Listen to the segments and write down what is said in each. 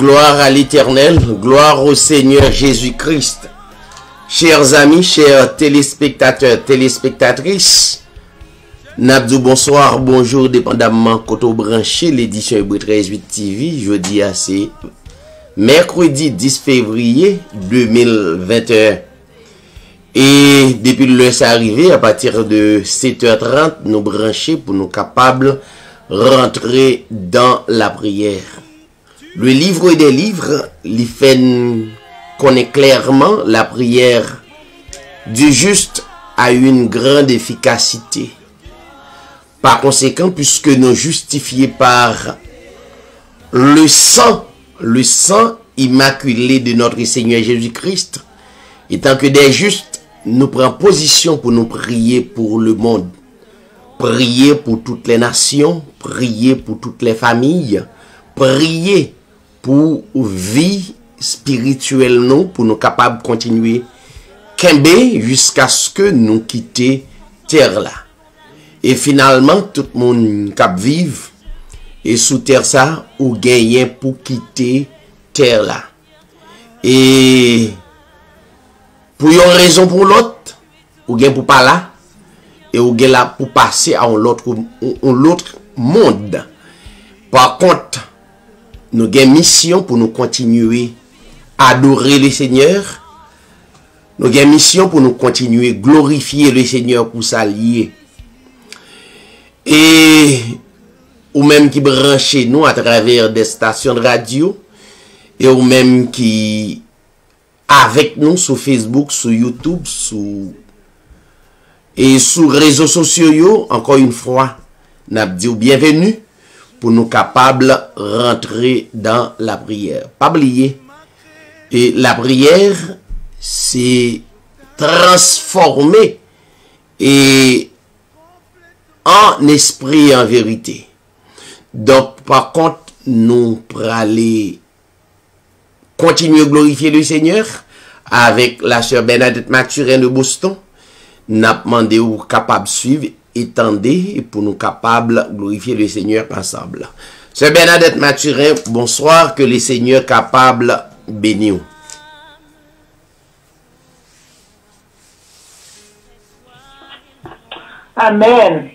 Gloire à l'Éternel, gloire au Seigneur Jésus-Christ. Chers amis, chers téléspectateurs, téléspectatrices, Nabdou, bonsoir, bonjour, dépendamment koto branché l'édition Hébreu 38 TV, jeudi à c'est mercredi 10 février 2021. Et depuis le lundi arrivé, à partir de 7h30, nous brancher pour nous capables rentrer dans la prière. Le livre des livres, il fait connaît clairement la prière du juste a une grande efficacité. Par conséquent, puisque nous justifiés par le sang, le sang immaculé de notre Seigneur Jésus-Christ, étant que des justes, nous prenons position pour nous prier pour le monde, prier pour toutes les nations, prier pour toutes les familles, prier pou vi spirituel nou, pou nou kapab kontinuye kembe jiska sk nou kite ter la. E finalman, tout moun kap viv, e sou ter sa, ou genyen pou kite ter la. E pou yon rezon pou lot, ou gen pou pa la, e ou gen la pou pase an lot moun. Par kont, nou gen misyon pou nou kontinue adore le Seigneur, nou gen misyon pou nou kontinue glorifiye le Seigneur pou sa liye. E ou menm ki branche nou a traver de stasyon radio, e ou menm ki avek nou sou Facebook, sou Youtube, sou... E sou rezo sosyo yo, ankon yon fwa, nap di ou bienvenu. Pour nous capables rentrer dans la prière. Pas oublier, et la prière, c'est transformer et en esprit et en vérité. Donc, par contre, nous aller continuer à glorifier le Seigneur avec la sœur Bernadette Mathurin de Boston. N'a demandé capables de suivre, étendez pour nous capables de glorifier le Seigneur ensemble. Sœur Bernadette Mathurin, bonsoir, que le Seigneur capable bénir. Amen.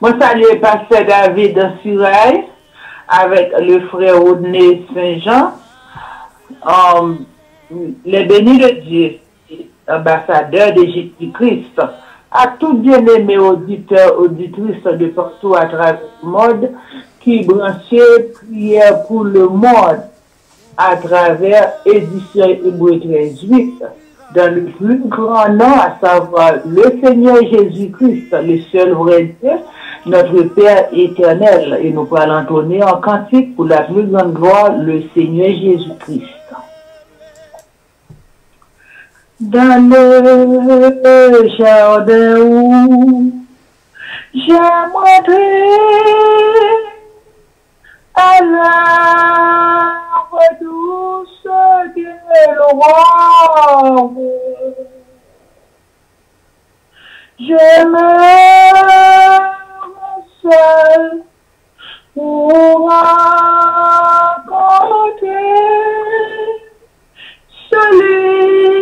Moi, saluer Pasteur David Suraille avec le frère Rodney Saint-Jean. Um, les bénis de Dieu, ambassadeur de Jésus-Christ, à tout bien-aimé auditeur, auditrice de partout à travers le monde qui branchait prière pour le monde à travers édition Hébreu 38 dans le plus grand nom, à savoir le Seigneur Jésus-Christ, le seul vrai Dieu, notre Père éternel. Et nous allons entonner en cantique pour la plus grande gloire, le Seigneur Jésus-Christ. Dans le jardin où à l'arbre douce de. Je seul pour raconter celui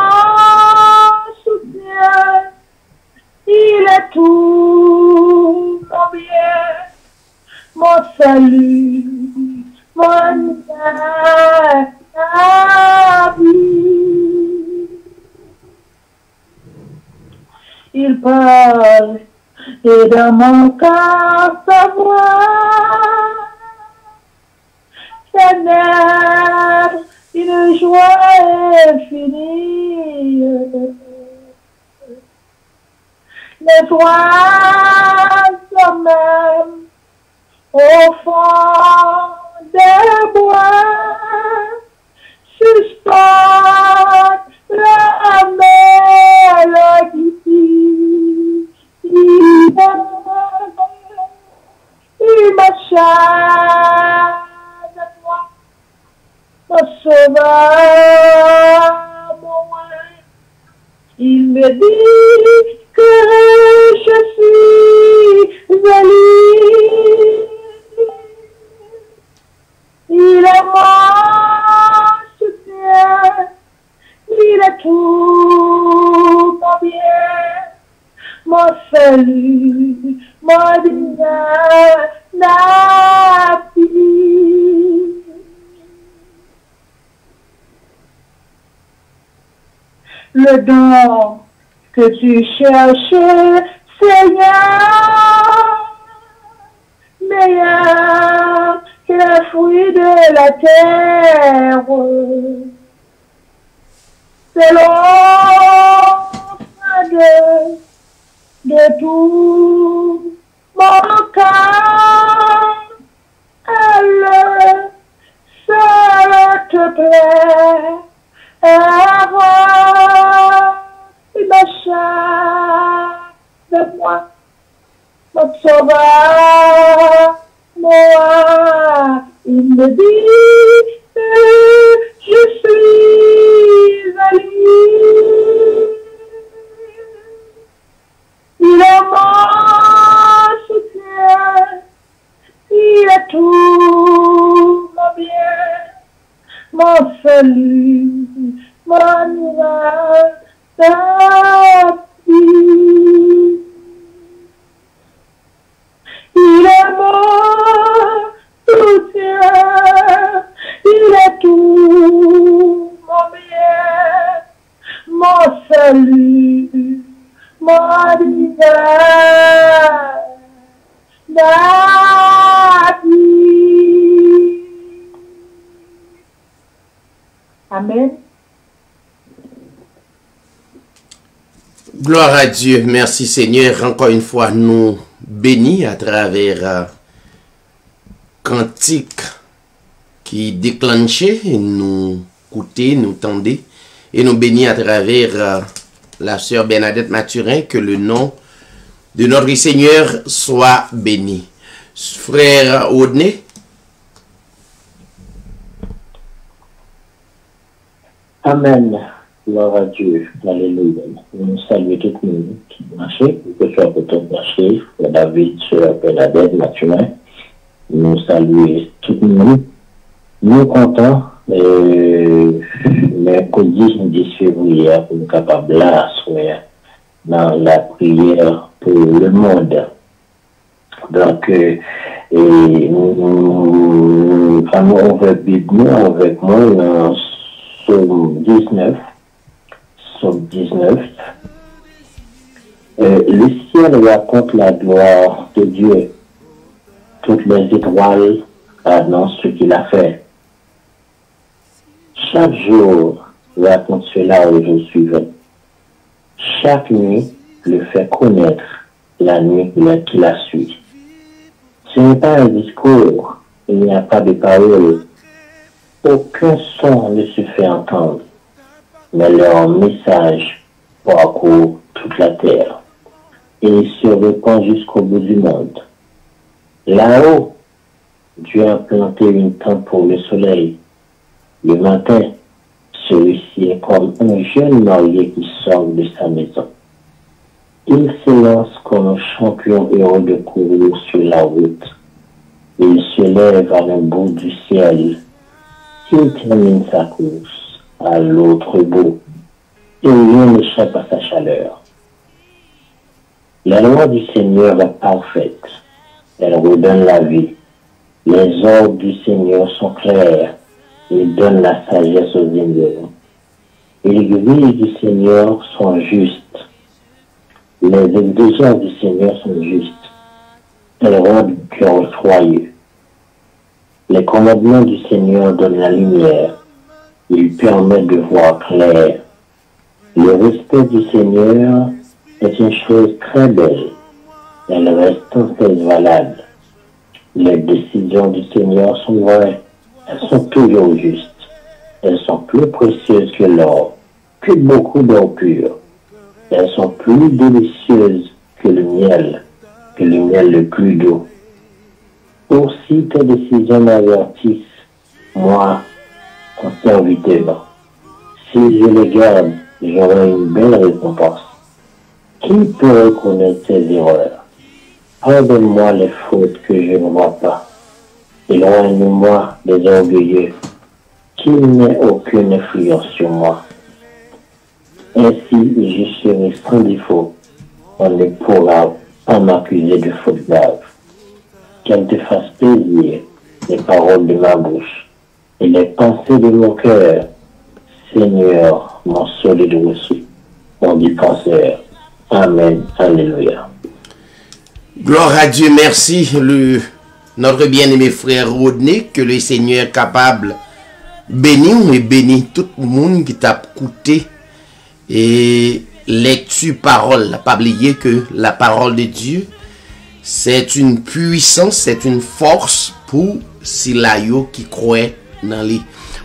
est tout mon bien, mon salut, mon vie. Il parle et dans mon cœur sa voix s'énerve une joie infinie. Oiseaux même au fond des bois suspendent la mélodie. Il m'achève. Il me dit je suis allé. Il a avance bien, il est tout mon bien, mon salut, mon dignité, la vie. Le don que tu cherchais, Seigneur, meilleur que les fruits de la terre. C'est l'offre de, de tout mon cœur. Elle seule te plaît. Avoir chair de moi notre sauveur, moi, il me dit, je suis à lui. Il est mon soutien, il est tout mon bien, mon salut, mon nouvelle vie. Il est soutien, il est tout mon bien, mon salut, mon la vie. Amen. Gloire à Dieu. Merci Seigneur. Encore une fois, nous bénis à travers euh, cantique qui déclenchait, et nous coûtait, nous tendait. Et nous bénis à travers euh, la sœur Bernadette Mathurin. Que le nom de notre Seigneur soit béni. Frère Audney, Amen. Gloire à Dieu. Alléluia. Nous saluons tout le monde qui marche, que ce soit pour ton marché, David, Sœur Bernadette, Mathurin. Nous saluons tout le monde. Nous comptons, euh, mercredi 10 février, pour nous capables soir, dans la prière pour le monde. Donc, euh, et nous, nous, nous, avec moi, dans Psaume 19, Psaume 19, euh, le ciel raconte la gloire de Dieu. Toutes les étoiles annoncent ce qu'il a fait. Chaque jour raconte cela au jour suivant. Chaque nuit le fait connaître la nuit qui la suit. Ce n'est pas un discours, il n'y a pas de paroles. Aucun son ne se fait entendre, mais leur message parcourt toute la terre et se répand jusqu'au bout du monde. Là-haut, Dieu a planté une tente pour le soleil. Le matin, celui-ci est comme un jeune marié qui sort de sa maison. Il s'élance comme un champion heureux de courir sur la route. Il se lève à le du ciel. Il termine sa course à l'autre bout et rien n'échappe à sa chaleur. La loi du Seigneur est parfaite. Elle redonne la vie. Les ordres du Seigneur sont clairs. Il donne la sagesse aux ignorants. Et les grilles du Seigneur sont justes. Les exigences du Seigneur sont justes. Elles rendent le cœur joyeux. Les commandements du Seigneur donnent la lumière. Ils permettent de voir clair. Le respect du Seigneur est une chose très belle. Elle reste cesse valable. Les décisions du Seigneur sont vraies. Elles sont toujours justes. Elles sont plus précieuses que l'or, que beaucoup d'or pur. Elles sont plus délicieuses que le miel, que le miel le plus doux. Aussi tes décisions m'avertissent, moi, Si je les garde, j'aurai une belle récompense. Qui peut reconnaître ses erreurs? Pardonne-moi les fautes que je ne vois pas. Éloigne-moi des orgueilleux, qu'il n'ait aucune influence sur moi. Ainsi, je serai sans défaut on ne pourra pas m'accuser de faute grave. Qu'elle te fasse plaisir les paroles de ma bouche les pensées de mon cœur. Seigneur, mon solide reçu, mon défenseur. Amen. Alléluia. Gloire à Dieu, merci. Le, notre bien-aimé frère Rodney, que le Seigneur est capable bénir et bénir tout le monde qui t'a écouté. Et lecture parole. Pas oublier que la parole de Dieu, c'est une puissance, c'est une force pour Silayo qui croit dans les.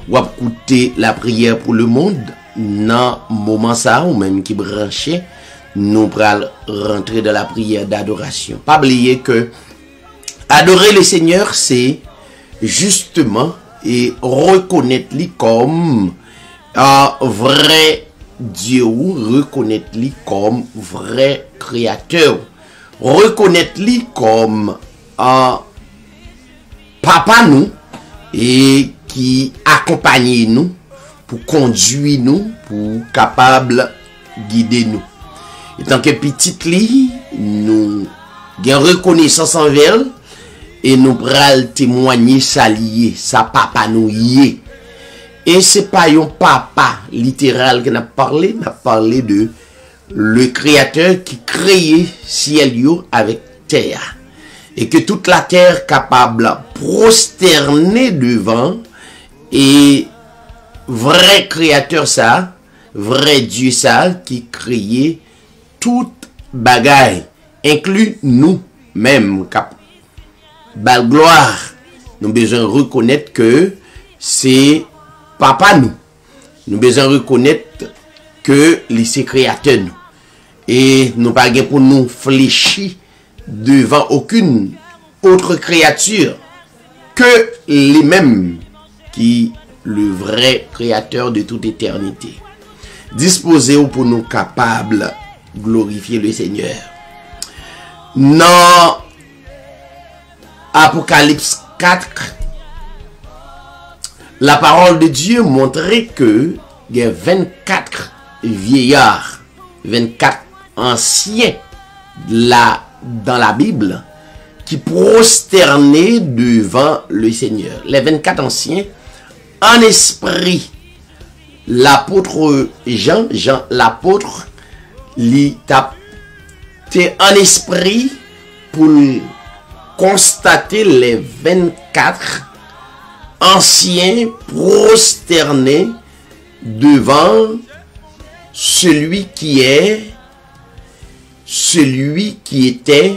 Ou écouter la prière pour le monde dans moment ça ou même qui branchait nous pral rentrer dans la prière d'adoration. Pas oublier que adorer le Seigneur, c'est justement et reconnaître lui comme un vrai Dieu, reconnaître lui comme vrai créateur, reconnaître lui comme un papa nous e ki akompanyi nou pou kondwi nou pou kapable guide nou. Etan ke pitit li, nou gen rekonesans anvel e nou pral temwanyi sa liye, sa papa nou ye. E se pa yon papa literal ke nap parle, nap parle de le kreator ki kreye siel yo avek ter. E ke tout la ter kapable prosterne devan e vre kreator sa, vre die sa ki kreye tout bagay, inklu nou menm kap. Bal gloar, nou bezan rekonet ke se papa nou. Nou bezan rekonet ke li se kreator nou. E nou pa gen pou nou flechi devan okun outre kreatur que les mêmes qui le vrai créateur de toute éternité. Disposez pour nous capables glorifier le Seigneur. Non Apocalypse 4, la parole de Dieu montrait que il y a 24 vieillards, 24 anciens là, dans la Bible qui prosternaient devant le Seigneur. Les 24 anciens, en esprit, l'apôtre Jean, Jean l'apôtre, était en esprit pour constater les 24 anciens prosternés devant celui qui est, celui qui était,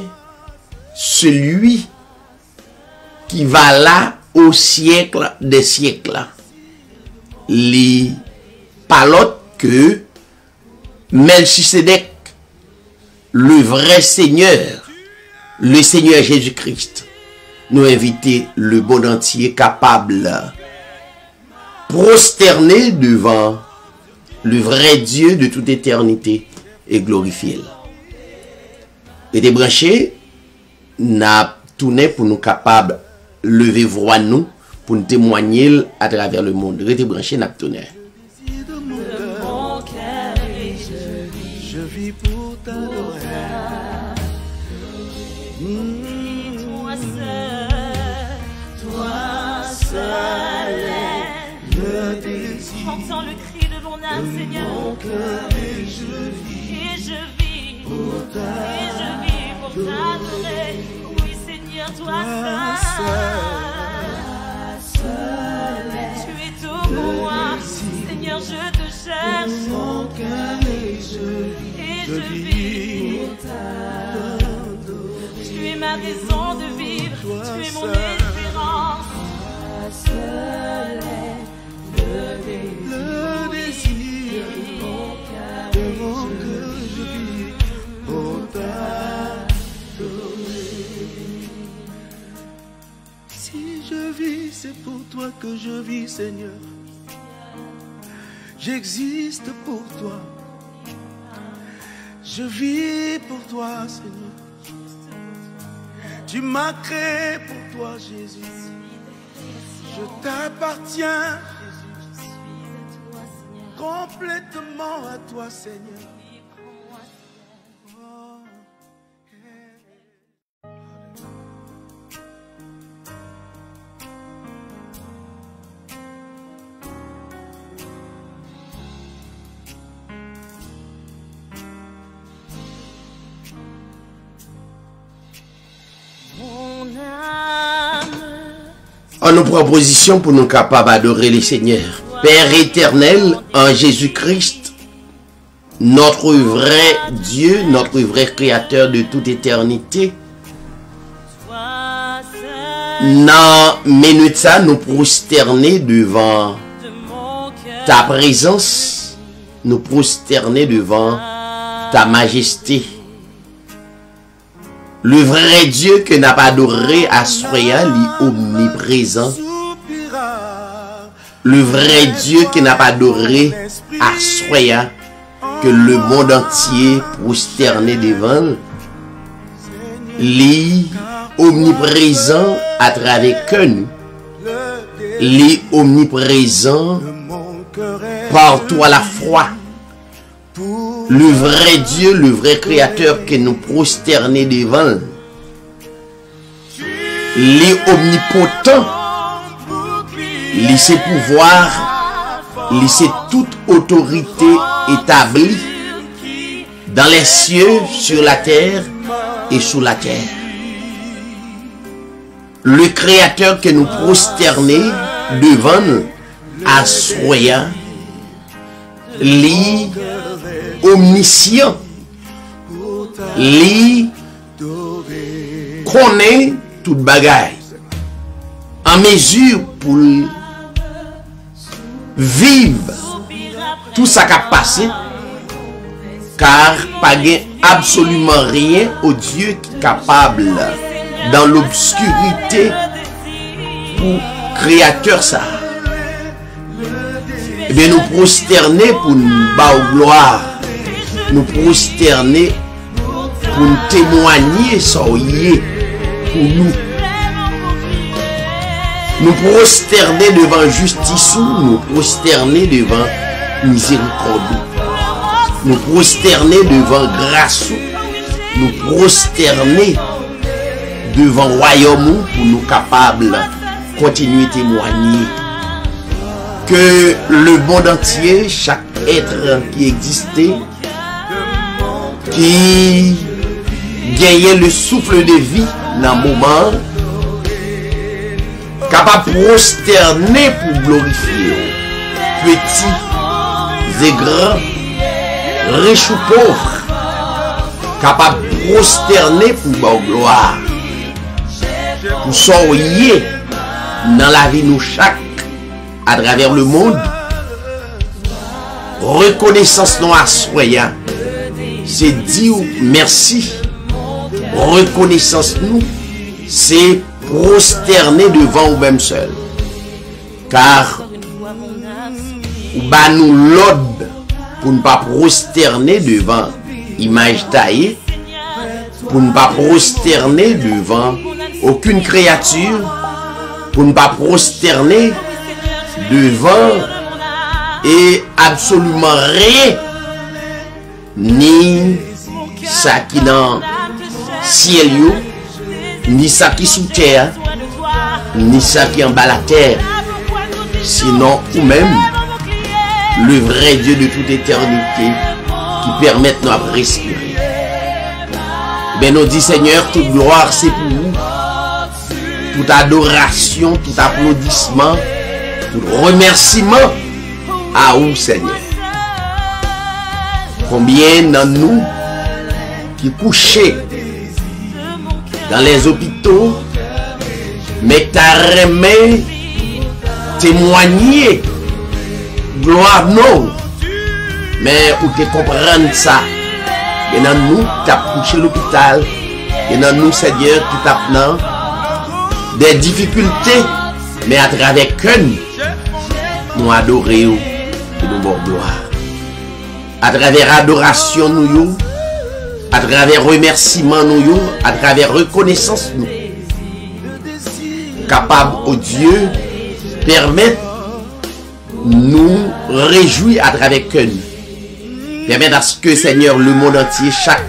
celui qui va là au siècle des siècles. Les palotes que Melchisedec, le vrai Seigneur, le Seigneur Jésus-Christ nous invite le bon entier capable prosterner devant le vrai Dieu de toute éternité et glorifier. Et des branchés n'a tourné pour nous capables lever voix nous pour nous témoigner à travers le monde. Restez branchés n'a tourné. Mon cœur je vis pour t'adorer. toi seul, toi seul Le désir Entends le cri de mon âme, Seigneur. et je vis Et je vis, et je toi seul. Tu es tout pour moi. Seigneur, je te cherche. mon cœur et je vis. Et je vis. Tu es ma raison de vivre. Tu es mon espérance. C'est pour toi que je vis, Seigneur. J'existe pour toi. Je vis pour toi, Seigneur. Tu m'as créé pour toi, Jésus. Je t'appartiens complètement à toi, Seigneur. Nos propositions pour nous capables d'adorer les seigneurs. Père éternel, en Jésus-Christ, notre vrai Dieu, notre vrai Créateur de toute éternité, Toi seul dans minute ça, nous prosterner devant de mon cœur. ta présence, nous prosterner devant ta majesté. Le vrai Dieu que n'a pas adoré à Soya, omniprésent. soupira. Le vrai Dieu qui n'a pas adoré à Soya, que le monde entier prosterné devant. Li omniprésent à travers que nous. Li omniprésent partout à la fois. Le vrai Dieu, le vrai Créateur que nous prosterner devant. Li omnipotent. Li ses pouvoirs. Li c'est toute autorité établie dans les cieux, sur la terre et sous la terre. Le Créateur que nous prosterner devant à Soya, omnisyen. Li konen tout bagay. An mezur pou vive tout sa kap pase kar pa gen absolument rien ou Diyo ki kapable dan l'obskurite pou kreator sa. Eh Ebe nou prosterne pou nou ba ou gloar Nous prosterner pour nous témoigner ça pour nous. Nous prosterner devant justice, nous prosterner devant miséricorde. Nous prosterner devant grâce. Nous prosterner devant royaume pour nous capables de continuer à témoigner que le monde entier, chaque être qui existait, ki genye le souffle de vi nan mouman kapap prosterne pou glorifiye ou peti ze gran rech ou povre kapap prosterne pou ba ou gloar pou son ye nan la vi nou chak a draver le moun rekonesans nou aswayan se di ou mersi, rekonesans nou, se prosterne devan ou bem sel. Kar, ou ba nou lod pou nou pa prosterne devan imaj taye, pou nou pa prosterne devan akoun kreatur, pou nou pa prosterne devan e absolouman rey ni ça qui dans ciel, yo, ni ça qui sous terre, ni ça qui en bas la terre, sinon ou même le vrai Dieu de toute éternité qui permet nous à respirer. Ben nous dit Seigneur, toute gloire c'est pour vous, toute adoration, tout applaudissement, tout remerciement à vous Seigneur. Konbyen nan nou ki kouche dan les opito me ta reme temwanyi gloa nou men ou te kompran sa gen nan nou tap kouche l'opital gen nan nou se diyer ki tap nan de difikulte men atrave kwen nou adore ou nou mor gloa à travers adoration nous à travers remerciement nous à travers reconnaissance nous capable au Dieu permettre nous réjouir à travers nous. Permettre à ce que Seigneur, le monde entier, chaque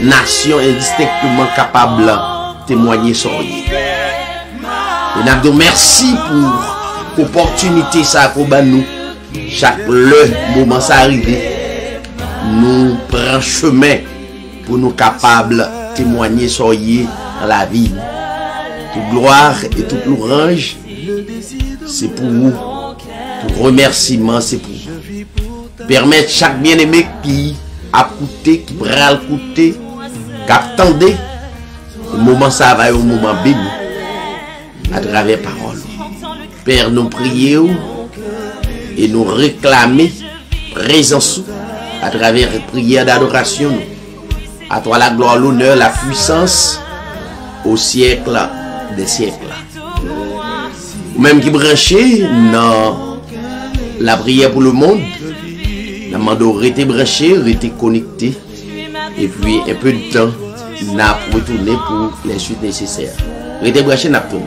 nation indistinctement capable de témoigner son. Et nous merci pour l'opportunité ça pour nous. Chaque le moment ça arrive, nous prenons chemin pour nous capables de témoigner vie dans la vie. Toute gloire et toute louange c'est pour vous. Pour remerciement, c'est pour vous. Permettre chaque bien-aimé qui a coûté, qui pral coûter, qui attendait, au moment ça va, au moment béni, à travers parole. Père, nous prions et nous réclamer présence à travers prière d'adoration, à toi la gloire, l'honneur, la puissance au siècle des siècles. Ou même qui branché dans la prière pour le monde, la mando rester branché, rester connecté, et puis un peu de temps, n'a retourné pour les suites nécessaires. Rester branché, n'a tourné.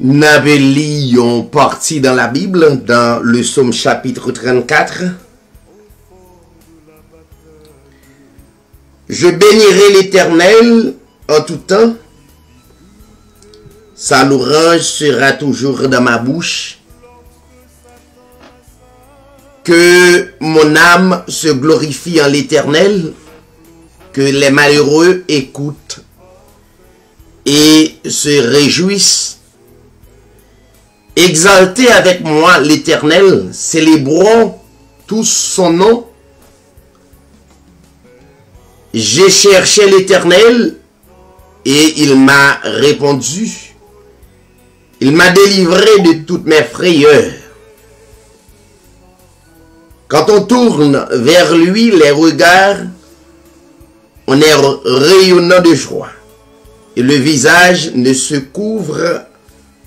N'avait lu une partie dans la Bible, dans le psaume chapitre 34. Je bénirai l'Éternel en tout temps. Sa louange sera toujours dans ma bouche. Que mon âme se glorifie en l'Éternel. Que les malheureux écoutent et se réjouissent Exaltez avec moi l'Éternel, célébrons tous son nom. J'ai cherché l'Éternel et il m'a répondu. Il m'a délivré de toutes mes frayeurs. Quand on tourne vers lui les regards, on est rayonnant de joie et le visage ne se couvre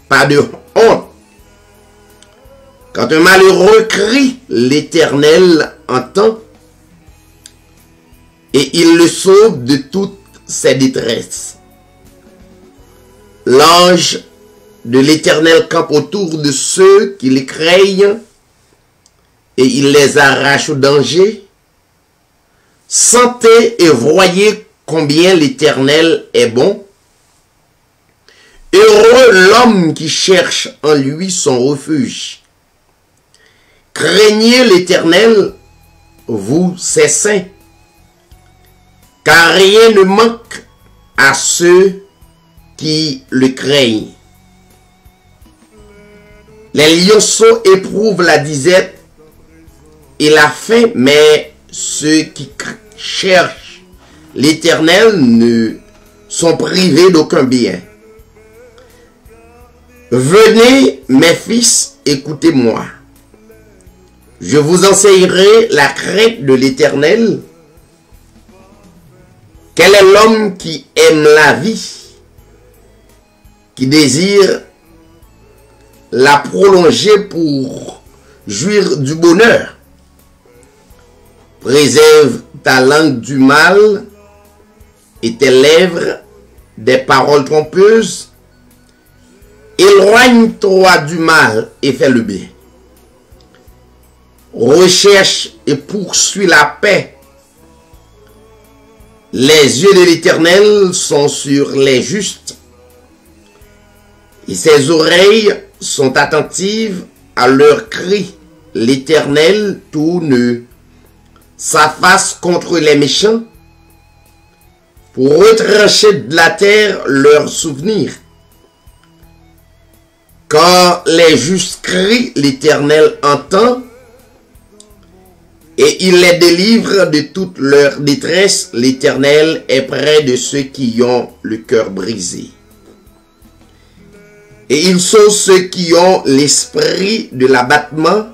pas de honte. Malheureux crie, l'Éternel entend et il le sauve de toutes ses détresses. L'ange de l'Éternel campe autour de ceux qui les craignent et il les arrache au danger. Sentez et voyez combien l'Éternel est bon. Heureux l'homme qui cherche en lui son refuge. Craignez l'Éternel, vous ses saints, car rien ne manque à ceux qui le craignent. Les lionceaux éprouvent la disette et la faim, mais ceux qui cherchent l'Éternel ne sont privés d'aucun bien. Venez, mes fils, écoutez-moi. Je vous enseignerai la crainte de l'Éternel. Quel est l'homme qui aime la vie, qui désire la prolonger pour jouir du bonheur? Préserve ta langue du mal et tes lèvres des paroles trompeuses. Éloigne-toi du mal et fais le bien. Recherche et poursuis la paix. Les yeux de l'Éternel sont sur les justes et ses oreilles sont attentives à leurs cris. L'Éternel tourne sa face contre les méchants pour retrancher de la terre leurs souvenirs. Quand les justes crient, l'Éternel entend et il les délivre de toute leur détresse. L'Éternel est près de ceux qui ont le cœur brisé. Et ils sont ceux qui ont l'esprit de l'abattement.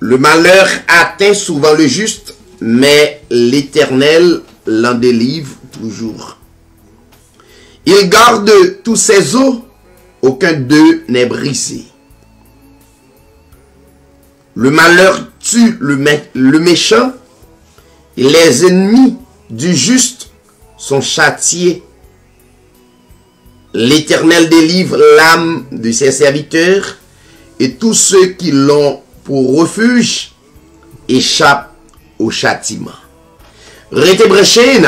Le malheur atteint souvent le juste, mais l'Éternel l'en délivre toujours. Il garde tous ses os, aucun d'eux n'est brisé. Le malheur tue le, le méchant les ennemis du juste sont châtiés. L'Éternel délivre l'âme de ses serviteurs et tous ceux qui l'ont pour refuge échappent au châtiment. Rete breché,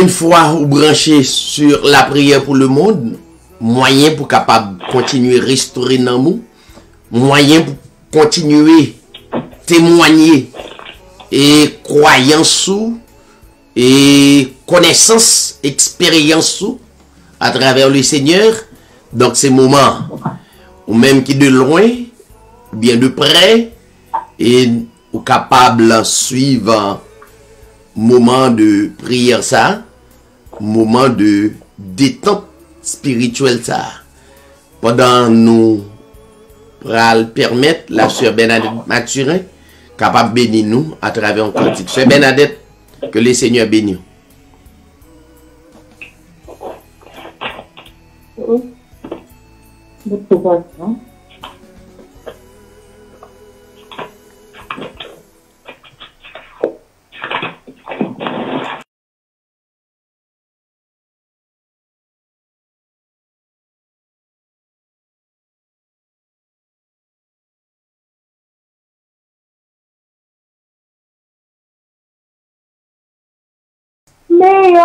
une fois, vous branchez sur la prière pour le monde, moyen pour capable continuer à restaurer dans nous, moyen pour continuer témoigner et croyance sous et connaissance, expérience sous à travers le Seigneur. Donc ces moments, ou même qui de loin, ou bien de près, et ou capable suivre moment de prière ça, moment de détente spirituelle ça. Pendant nous pral permettre la sœur Bernadette Mathurin capable bénir nous à travers un cantique. Sœur Bernadette, que le Seigneur bénisse. D'observation.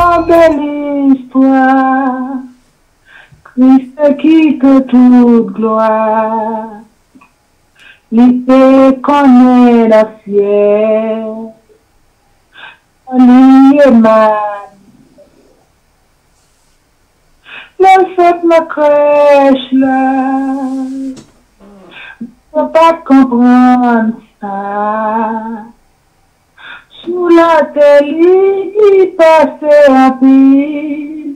Meilleure belle histoire, Christ qui toute gloire, l'idée connaît la fière, lui mal. Le fait ma crèche là, faut pas comprendre ça. σούλα τελή είπαστε απειλ.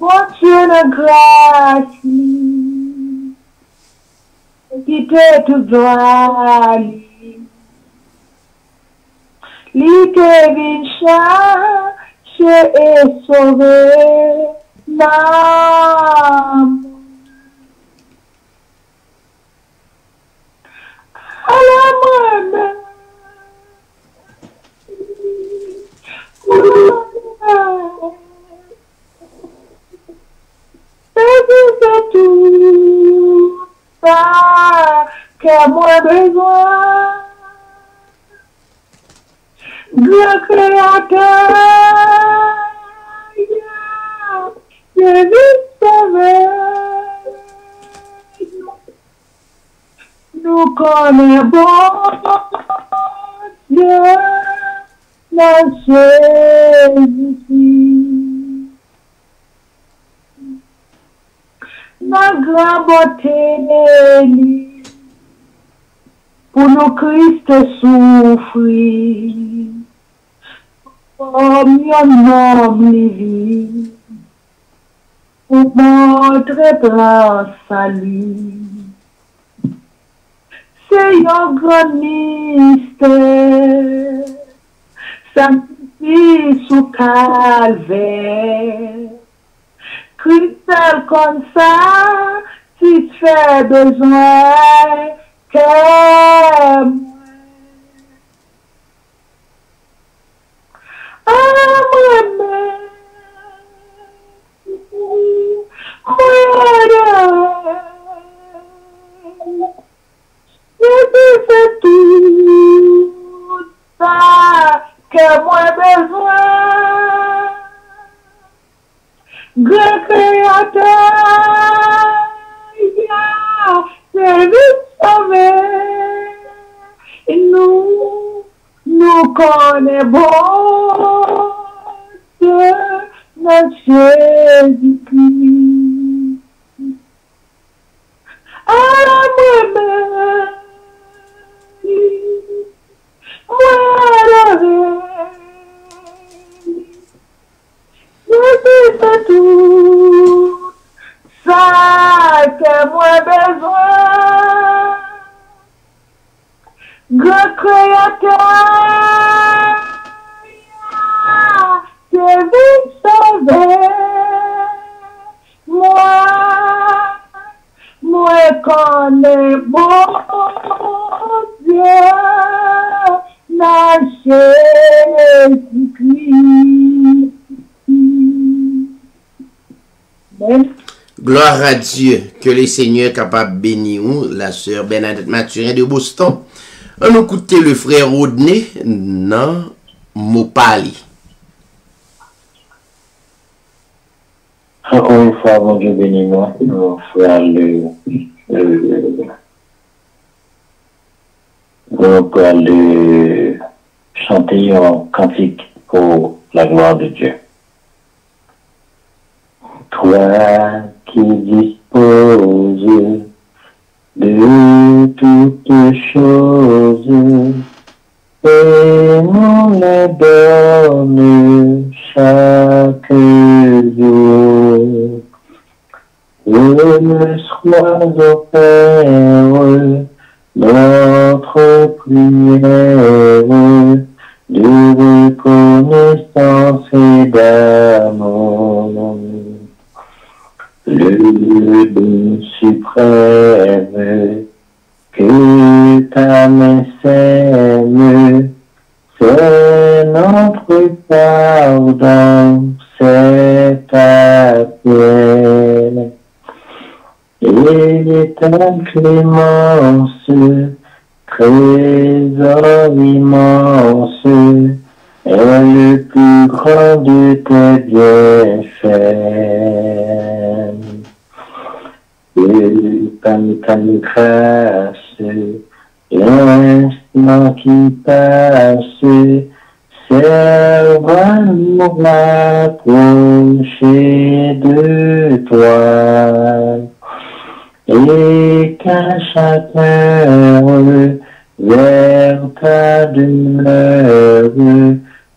fortune grant me the day to dry. Little in shine, she is so very. have more days left. Look at yeah, yeah, this savage. No carnivore, yeah, no Christ souffrir, comme un homme vie, pour montrer plan salut. C'est un grand mystère, sanctifie sous calvaire. Christelle comme ça, si tu fais besoin Come. Oh. Gloire à Dieu, que le Seigneur est capable de bénir la sœur Bernadette Mathurin de Boston. On écoute le frère Rodney dans Mopali. Encore une fois, bon Dieu bénis moi, mon frère le, le, mon frère le chanter un cantique pour la gloire de Dieu. Fernando clémence, trésor immense, est le plus grand de tes bienfaits. Et ta grâce, l'instant qui passe, serve à nous rapprocher de toi. Et qu'à chaque heure, vers ta demeure,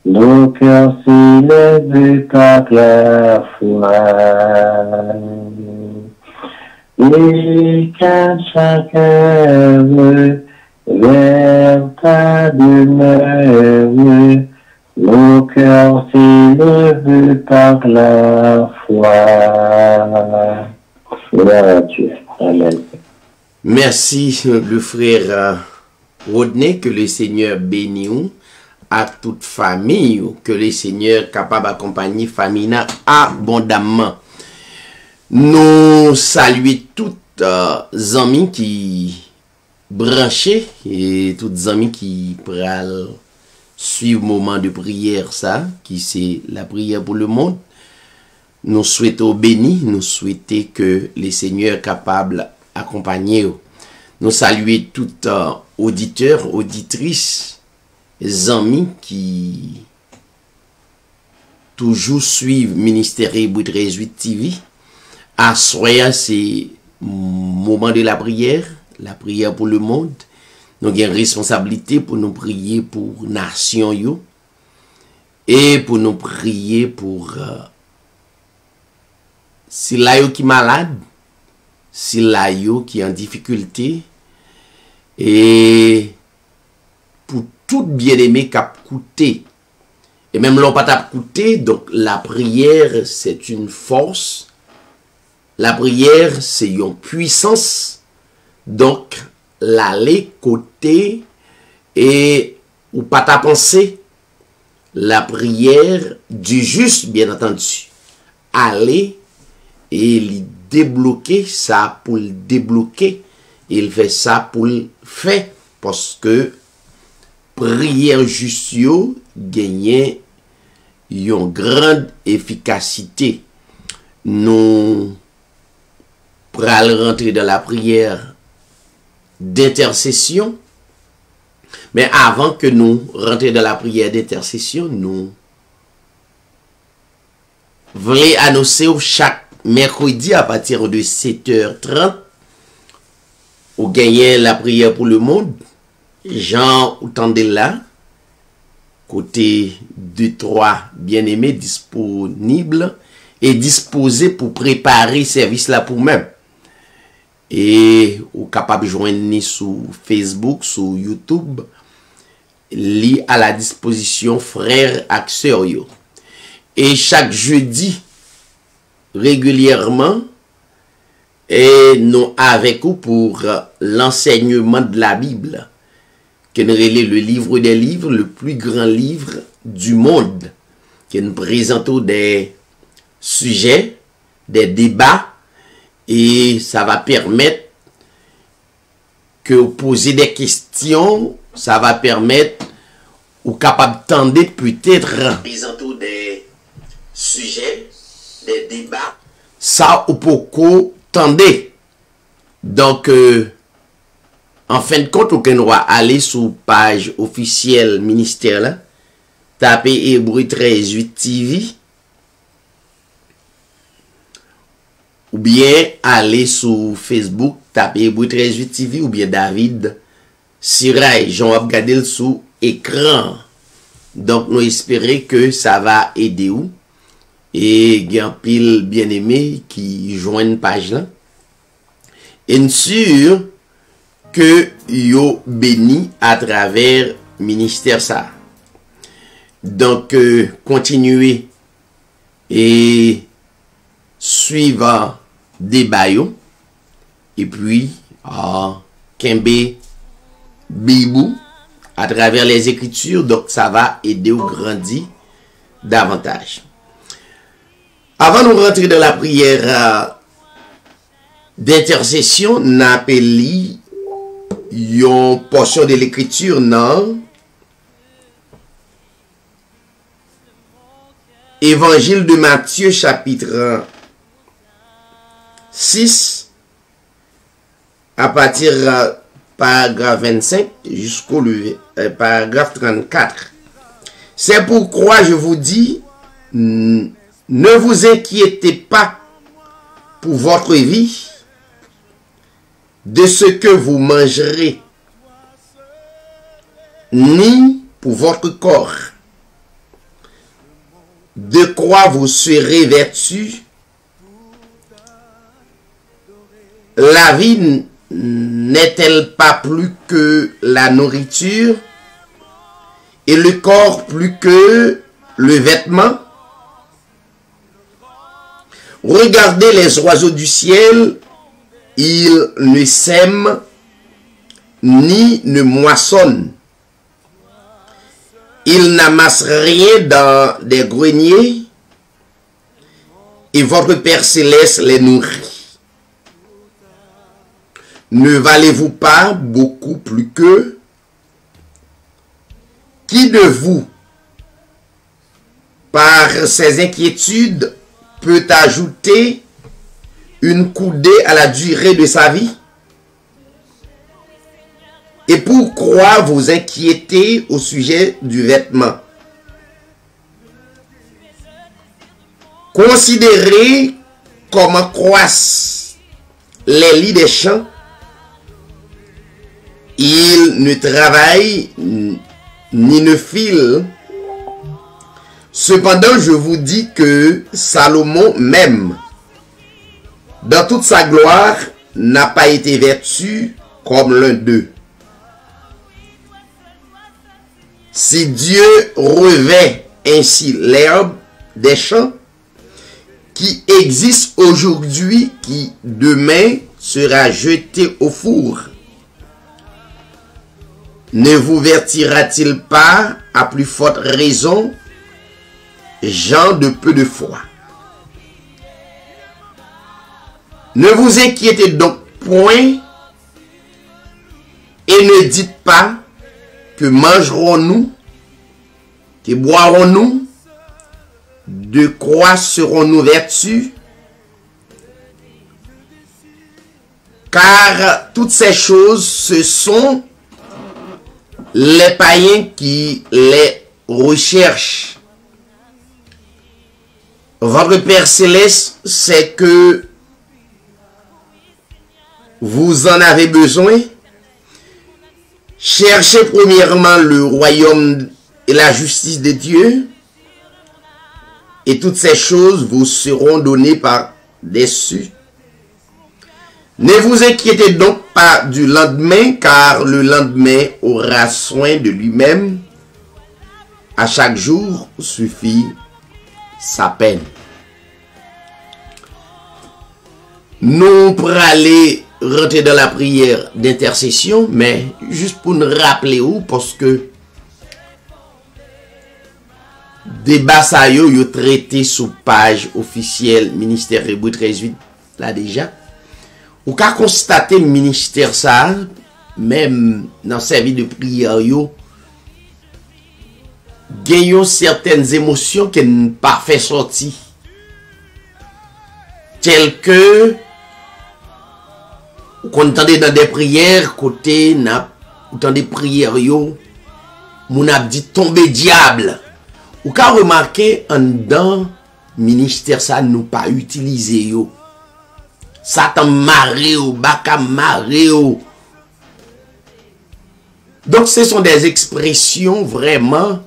nos cœurs s'élèvent par la foi. Et qu'à heure, vers ta demeure, nos cœurs s'élèvent par la foi. Dieu. Merci le frère euh, Rodney, que le Seigneur bénisse à toute famille, que le Seigneur capable d'accompagner famille abondamment. Nous saluons toutes euh, amis qui branchés et toutes amis qui pral suivre moment de prière ça, qui c'est la prière pour le monde. Nous souhaitons béni, nous souhaitons que les seigneurs capables accompagner. Nous saluons tout euh, auditeurs, auditrices, amis qui toujours suivent Ministère Hébreu 18 TV. À c'est moment de la prière, la prière pour le monde. Nous avons une responsabilité pour nous prier pour nation et pour nous prier pour euh, Si la yo ki malade, si la yo ki an difikulte, e pou tout bien eme kap koute. E menm lon pat ap koute, donk la priyer set un fons, la priyer se yon puissance, donk la le kote, e ou pat ap anse, la priyer du just, bien entendu, ale, e li debloke sa pou l debloke. E l fe sa pou l fe. Poske priyer justyo genyen yon grand efikasite. Nou pral rentre dan la priyer d'intercesyon men avan ke nou rentre dan la priyer d'intercesyon nou vle anose ou chak mercredi à partir de 7h30, ou gagner la prière pour le monde, Jean Outandela, côté 2-3 bien-aimés disponibles et disposés pour préparer service là pour même. Et ou capable de joindre sur Facebook, sur YouTube, li à la disposition frères et sœurs. Et chaque jeudi, regulyèrman e nou avek ou pou l'enseignement de la Bible ke nou rele le livre de livre, le plus grand livre du monde ke nou prezento de sujet, de debat e sa va permette ke ou pose de kestyon sa va permette ou kapab tende peut-être prezento de sujet deba, ça ou poko tendez donc euh, en fin de compte ou ken aller sur page officielle ministère là tape Ebru 13.8 TV, ou bien ale sou Facebook, tape Ebru 13.8 TV, ou bien David Siray, joun ap gade l sou ekran. Donk nou espere ke sa va ede ou, E gen pil bien eme ki jwen paj lan. En sur ke yo beni a traver minister sa. Donk kontinue euh, e suiva suivan debayo. E pwi a kenbe bibou a traver les ekritur. Donk sa va ede ou grandi davantage. Avant nou rentre euh, de la priyer d'intersesyon, nan apeli yon porsyon de l'ekritur nan Evangil de Mathieu chapitre 6 a patir paragraf 25 jusqu'au euh, paragraf 34. C'est pourquoi je vous dis ne vous inquiétez pas pour votre vie de ce que vous mangerez, ni pour votre corps, de quoi vous serez vêtu. La vie n'est-elle pas plus que la nourriture? Et le corps plus que le vêtement? Regardez les oiseaux du ciel, ils ne sèment ni ne moissonnent. Ils n'amassent rien dans des greniers et votre Père céleste les nourrit. Ne valez-vous pas beaucoup plus que Qui de vous, par ses inquiétudes, peut ajouter une coudée à la durée de sa vie Et pourquoi vous inquiétez au sujet du vêtement Considérez comment croissent les lits des champs il ne travaille ni ne file. Cependant, je vous dis que Salomon même, dans toute sa gloire, n'a pas été vertu comme l'un d'eux. Si Dieu revêt ainsi l'herbe des champs qui existe aujourd'hui, qui demain sera jeté au four, ne vous vertira-t-il pas à plus forte raison, gens de peu de foi Ne vous inquiétez donc point et ne dites pas que mangerons-nous, que boirons-nous, de quoi serons-nous vertus Car toutes ces choses, ce sont les païens qui les recherchent. Votre Père céleste sait que vous en avez besoin. Cherchez premièrement le royaume et la justice de Dieu. Et toutes ces choses vous seront données par dessus. Ne vous inquiétez donc pas du lendemain, car le lendemain aura soin de lui-même. À chaque jour suffit sa peine. nou prale rentre dan la priyer d'intercesyon, men, jist pou nou rappele ou, poske deba sa yo yo trete sou page ofisyel Ministèr Reboui 13-8 la deja, ou ka konstate Ministèr sa, men nan servi de priyer yo, genyon certaine emosyon ke nou pa fe soti. Tel ke Ou kon tande nan de priyer kote nap, ou tande priyer yo, moun ap di tombe diable. Ou ka remarke an dan minister sa nou pa utilize yo. Satan mare yo, baka mare yo. Donk se son des ekspresyon vreman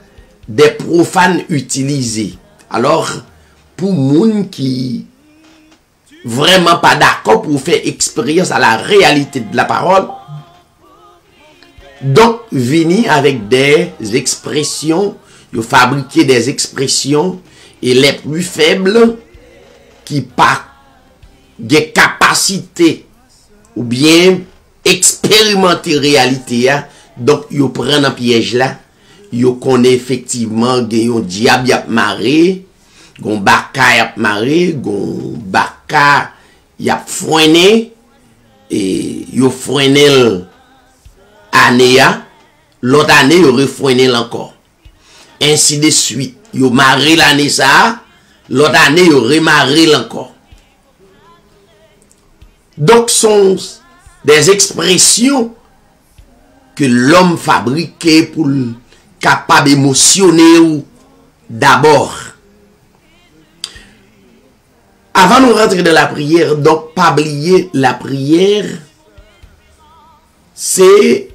de profan utilize. Alors, pou moun ki vreman pa d'akon pou fè eksperyans a la realite de la parol, donk vini avèk des ekspresyon, yo fabrike des ekspresyon, e le plu feble, ki pa ge kapasite ou bien eksperimenter realite ya, donk yo pren an piyej la, yo konen efektiveman gen yon diab yap mare, Gon baka yap mare, gon baka yap fwene, e yo fwenel ane ya, lot ane yo refwenel ankon. Ensi de suite, yo mare l'ane sa, lot ane yo remare l'ankon. Dok son des ekspresyon ke l'om fabrike pou kapab emosyone ou dabor. Avant nous rentrer dans la prière, donc pas oublier la prière, c'est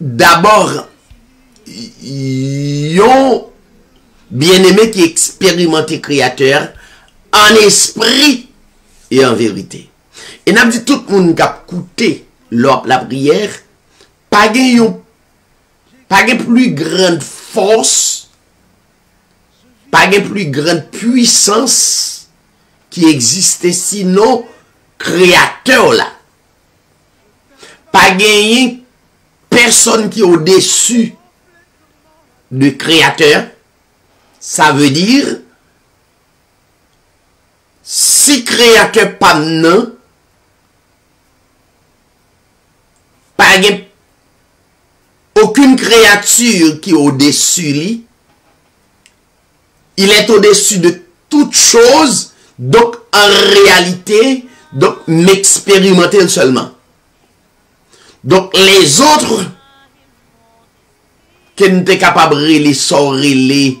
d'abord yon bien-aimé qui expérimenté créateur en esprit et en vérité. Et n'a dit tout le monde qui a coûté la prière, pas gagne plus grande force pa gen pli gran puissance ki egziste sino kreator la. Pa gen yon person ki o desu de kreator, sa ve dir si kreator pa nan, pa gen okun kreatur ki o desu li, Il est au-dessus de toutes choses. Donc, en réalité, donc, m'expérimenter seulement. Donc, les autres que nous sommes capables de les sortir, les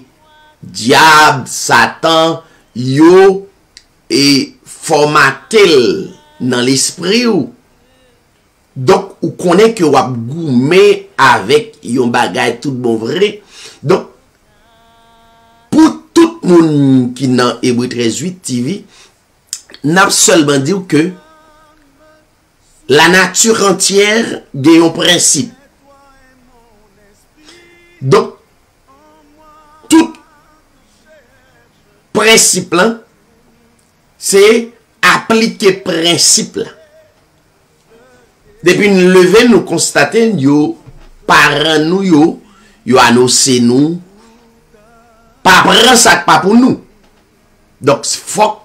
diables, Satan, yo, et formatel dans l'esprit ou. Donc, ou konen ke wap goume avèk yon bagay tout bon vre. Donk, moun ki nan Hebrew 13.8 TV, nap solman diw ke la natyur antyer gen yon prinsip. Don, tout prinsip lan, se aplike prinsip lan. Depi nou leve nou konstate, yo paran nou yo, yo anose nou, pa pran sak pa pou nou. Dok fok,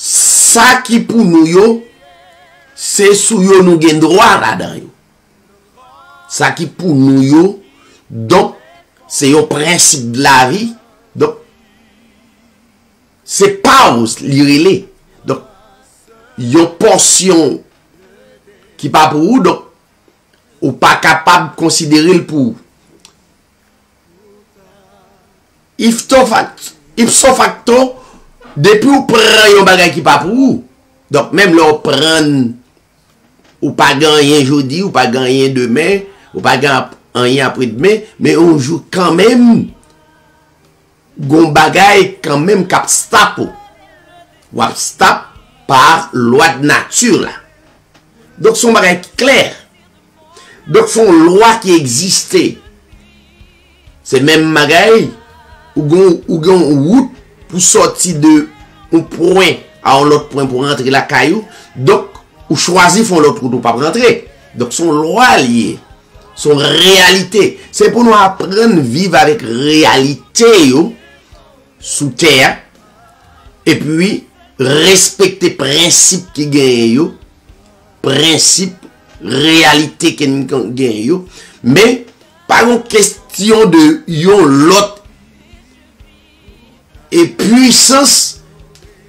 sa ki pou nou yo, se sou yo nou gen drwa la yo. Sa ki pou nou yo, dok se yo prinsip de la vi, dok se pa ou li rele. Dok, yo porsyon ki pa pou ou, dok, ou pa kapab konsidere l pou ou. ipso facto, depi ou pran yon bagay ki pa pou ou. Donk, menm lò pran, ou pa ganyen jodi, ou pa ganyen demen, ou pa ganyen apri demen, ou jou kanmen, goun bagay kanmen kap stap ou. Wap stap par lwa de natyur la. Dok, son bagay ki kler. Dok, son lwa ki egziste. Se menm bagay, ou gen ou gen wout pou soti de ou poin a ou lot poin pou rentre la kayou, dok ou chwazi fon lot wout ou pa rentre. Dok son lwa liye, son realite. Se pou nou apren vive avèk realite yo, sou ter, e pi respekte prinsip ki gen yo, prinsip, realite ki gen yo, men, pa yon kestyon de yon lot e pwisans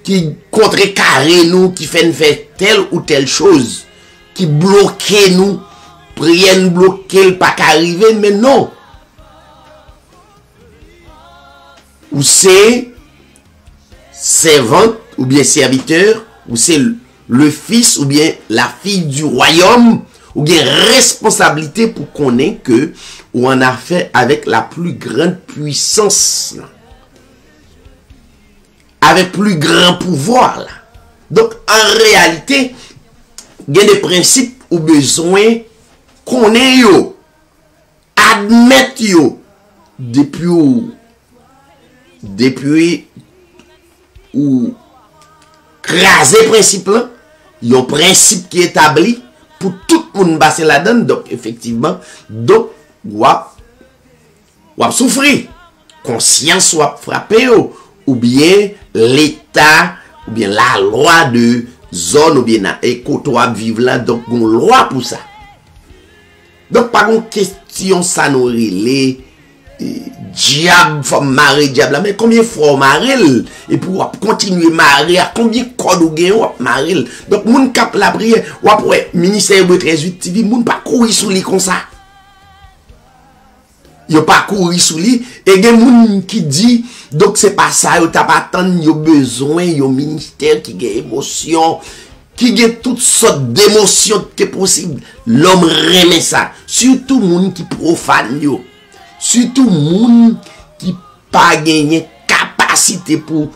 ki kontre kare nou, ki fen fè tel ou tel chouz, ki bloke nou, priyen bloke l pa karive, men non. Ou se servant, ou bien serviteur, ou se le fils, ou bien la fille du royom, ou bien responsabilite pou konen ke ou an a fè avèk la plu grande puissance nan. avèk plu gran pouvoar la. Donk, an realite, gen de prinsip ou bezwen konen yo, admet yo, depi ou, depi ou, krasè prinsip la, yo prinsip ki etabli, pou tout moun basen la den, donk, efektiveman, donk, wap, wap soufri, konsyans wap frape yo, ou bien l'Etat, ou bien la loi de zon ou bien na ekoto ap vive la, donk goun lwa pou sa. Donk pa goun kestyon sa nou le diab fòm mare diab la, men konbyen fòm mare l, e pou wap kontinuye mare a, konbyen kod ou gen wap mare l. Donk moun kap la priye, wap wè, Ministère de Trésor TV, moun pa koui sou li kon sa. yo pa kouri sou li, e gen moun ki di, dok se pa sa, yo tap atan, yo bezwen, yo minister ki gen emosyon, ki gen tout sot d'emosyon ke posib, l'om reme sa, surtout moun ki profan yo, surtout moun ki pa genye kapasite pou,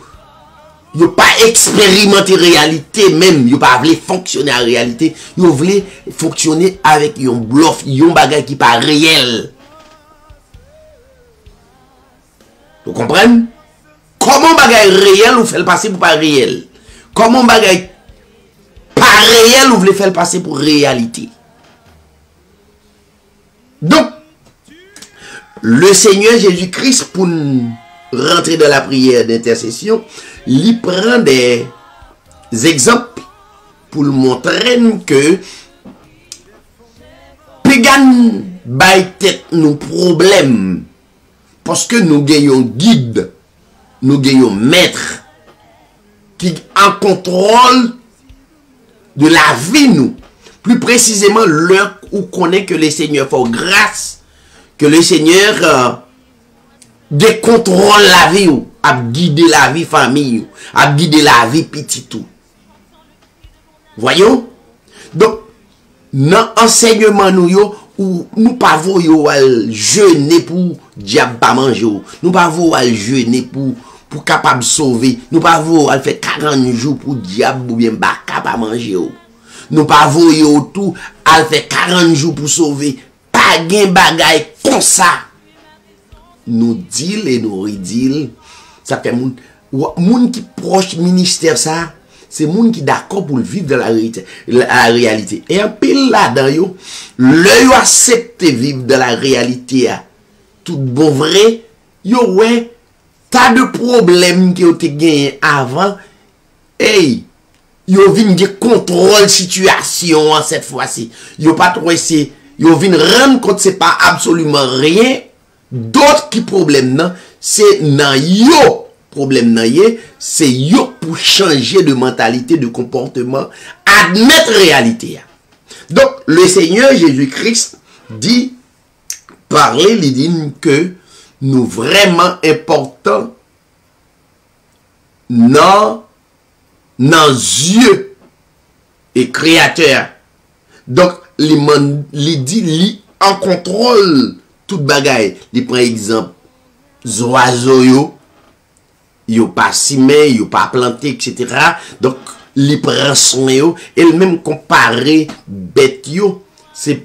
yo pa eksperimente realite men, yo pa vle fonksyone a realite, yo vle fonksyone avèk yon blof, yon bagay ki pa reyel, Yo kompren? Koman bagay reyel ou fèl pase pou pa reyel? Koman bagay pa reyel ou vle fèl pase pou realite? Donk, Le Seigneur Jésus-Christ, pou rentrer dans la prière d'intercession, li prend des exemples pou le montrer que pegan bay tèt nou problem Paske nou genyon guide, nou genyon mètre, ki an kontrol de la vi nou. Plus precizeman, lèk ou konen ke le seigneur fò grâs, ke le seigneur euh, de kontrol la vi ou, ap guide la vi fami ou, ap guide la vi pititou. Voyon? Don, nan ensegnman nou yo, Ou nou pa vo yo al jene pou diap pa manje ou. Nou pa vo al jene pou, pou kapab sove. Nou pa vo al fe 40 jou pou diap bou bien baka pa manje ou. Nou pa vo yo tou al fe 40 jou pou sove. Pa gen bagay kon sa. Nou dil e nou ridil. Sa fe moun, moun ki proche minister sa. se moun ki dakon pou l'viv de la realite. E anpil la dan yo, le yo asepte viv de la realite ya. Tout bon vre, yo we, ta de problem ki yo te genye avan, ey, yo vin ge kontrol situasyon an set fwa si. Yo patro ese, yo vin ren kont se pa absoloumen rien, dot ki problem nan, se nan yo problem nan ye, se yo chanje de mentalite, de komportement, admet realite ya. Donk, le Seigneur Jésus-Christ di, parle li din ke nou vreman important nan nan zye e kreator. Donk, li di li an kontrol tout bagay. Li pren ekzamp, zwa zo yo pa simen, yo pa plante, etc. Donk, li pransmen yo, el menm kompare bet yo, se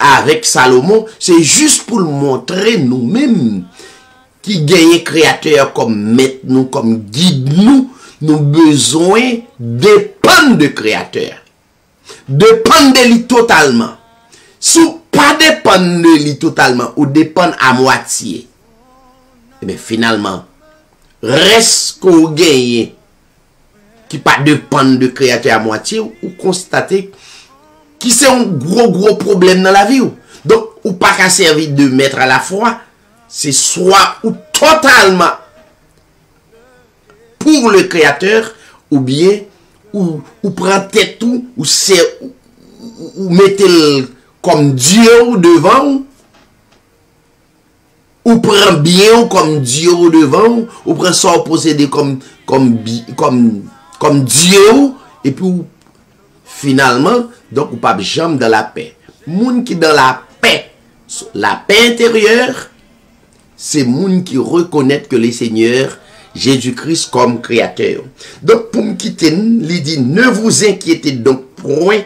avek Salomon, se jist pou l montre nou menm, ki genye kreator kom met nou, kom guide nou, nou bezwen depan de kreator. Depan de li totalman. Sou pa depan de li totalman, ou depan a mwatiye. Ebe, eh finalman, res kon genye ki pa depan de kreatè a mwati ou, ou konstate ki se yon gro gro problem nan la vi ou. Donk ou pa ka servi de mètre a la fwa, se swa ou totalman pou le kreatèr ou bien ou, ou pran tèt ou, ou, ou mette l kom diyo ou devan ou, ou pren bien ou kom Diyo ou devan ou, ou pren sa ou posede kom Diyo ou, epi ou finalman, donk ou pap jam dan la pe. Moun ki dan la pe, la pe interior, se moun ki rekonnet ke le Seigneur Jésus-Christ kom kreator. Donk pou m kiten, li di, ne vous inquiétez donk prouen,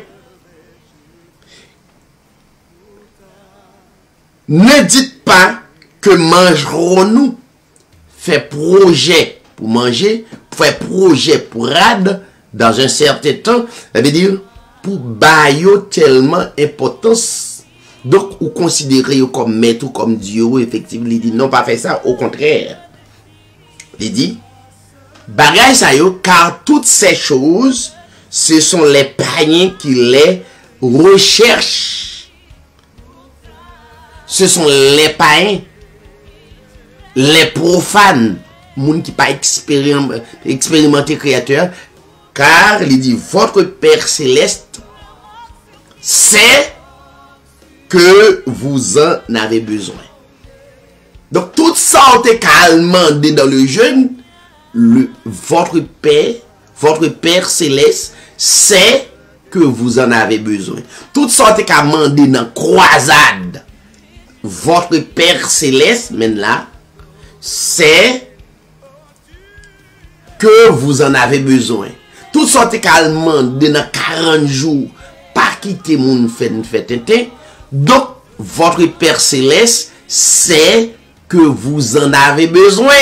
ne dit pa ke manjron nou. Fè projè pou manje, fè projè pou rad, dan un certain tan, ça veut dire, pou bayo telman impotans, Donk ou konsidere yo kom met ou kom diyo Efektiv li di non pa fe sa Ou kontrèr Li di Bagay sa yo kar tout se chouz Se son le panyen ki le Recherche Se son le payen le profan, moun ki pa eksperimente kreator, kar li di, votre Père Céleste, se ke vous en avez besoin. Donk tout sa ou te kalman de dan le jen, le, votre Père, votre Père Céleste, se ke vous en avez besoin. Tout sa ou te kalman de nan kroazade, votre Père Céleste, men la, c'est que vous en avez besoin. Tout sorti calmement de dans 40 jours, pas quitter mon fête, fête, Donc, votre Père Céleste sait que vous en avez besoin.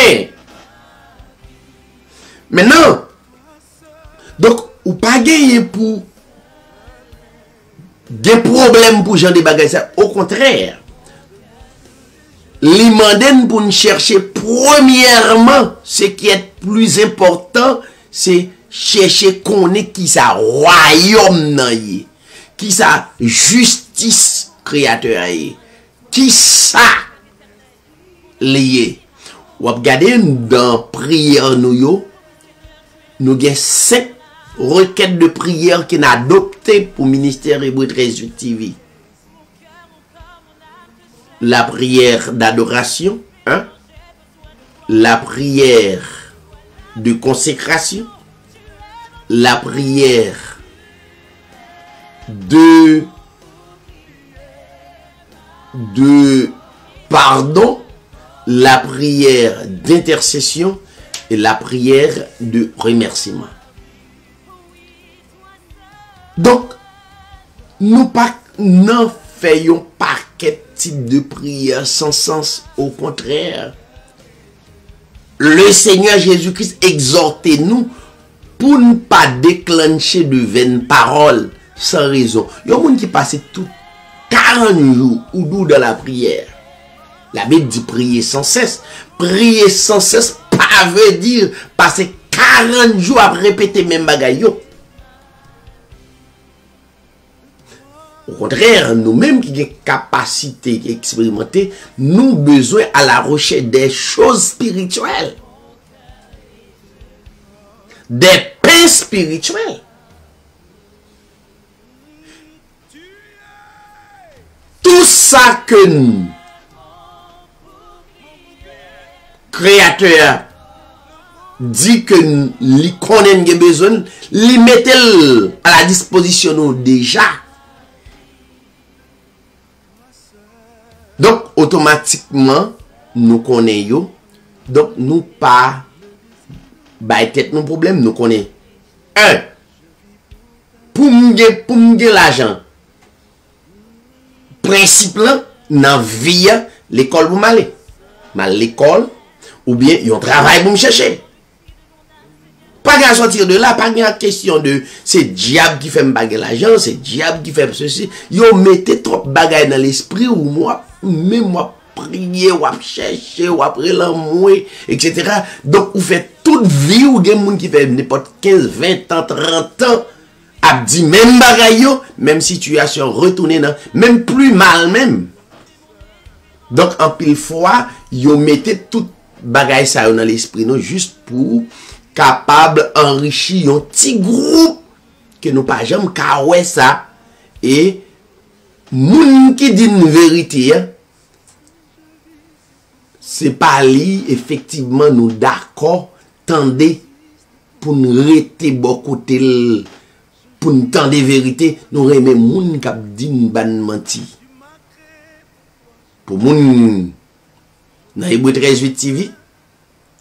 Maintenant, donc, ou pas gagner pour des problèmes pour gens des bagages. Au contraire, li manden pou nou chershe premièrement, se ki et plus important, se chershe konen ki sa royom nan ye, ki sa justis kreator ye, ki sa liye. Wap gade nou dan priyer nou yo, nou gen sep reket de priyer ki nan adopte pou Ministère Hébreu Trésut TV. La prière d'adoration, hein? la prière de consécration, la prière de, de pardon, la prière d'intercession et la prière de remerciement. Donc, nous n'en faisons pas type de prière sans sens. Au contraire, le Seigneur Jésus-Christ exhortait nous pour ne pas déclencher de vaines paroles sans raison. Il y a monde qui passe tout 40 jours ou d'où dans la prière. La Bible dit prier sans cesse. Prier sans cesse, pas veut dire passer 40 jours à répéter même bagaille. Au contraire, nous-mêmes qui avons capacité expérimenter, nous besoin à la recherche des choses spirituelles. Des pains spirituels. Tout ça que nous, créateurs, di ke li konen gen bezon, li metel a la disposisyon nou deja. Donk, otomatikman, nou konen yo. Donk, nou pa bay tet nou problem, nou konen. Un, pou mge, pou mge l'ajan. Prinsip lan, nan viya l'ekol pou m'ale. Mal l'ekol, ou bien yon travay pou m'cheche. Pa gen a sotir de la, pa gen a kesyon de se diab ki fem bagay l'ajan, se diab ki fe fem se si. Yo mette trop bagay nan l'esprit ou mwap. Mèm wap priye, wap chèche, wap relan mwen, etc. Donk ou fè tout vi ou gen moun ki fè nipot 15, 20 an, 30 an, ap di mèm bagay yo, mèm situasyon retounen nan, mèm plu mal mèm. Donk an pil fwa, yo mette tout bagay sa yo nan l'esprit nou, just pou kapab enrichi yon ti group ke nou pa jom ka wè sa. E moun ki din verite, ya, se pa li efektiveman nou dako tende pou nou rete bokote l, pou nou tende verite, nou reme moun kap di nou ban manti. Pou moun nan Hebrew 13.8 TV,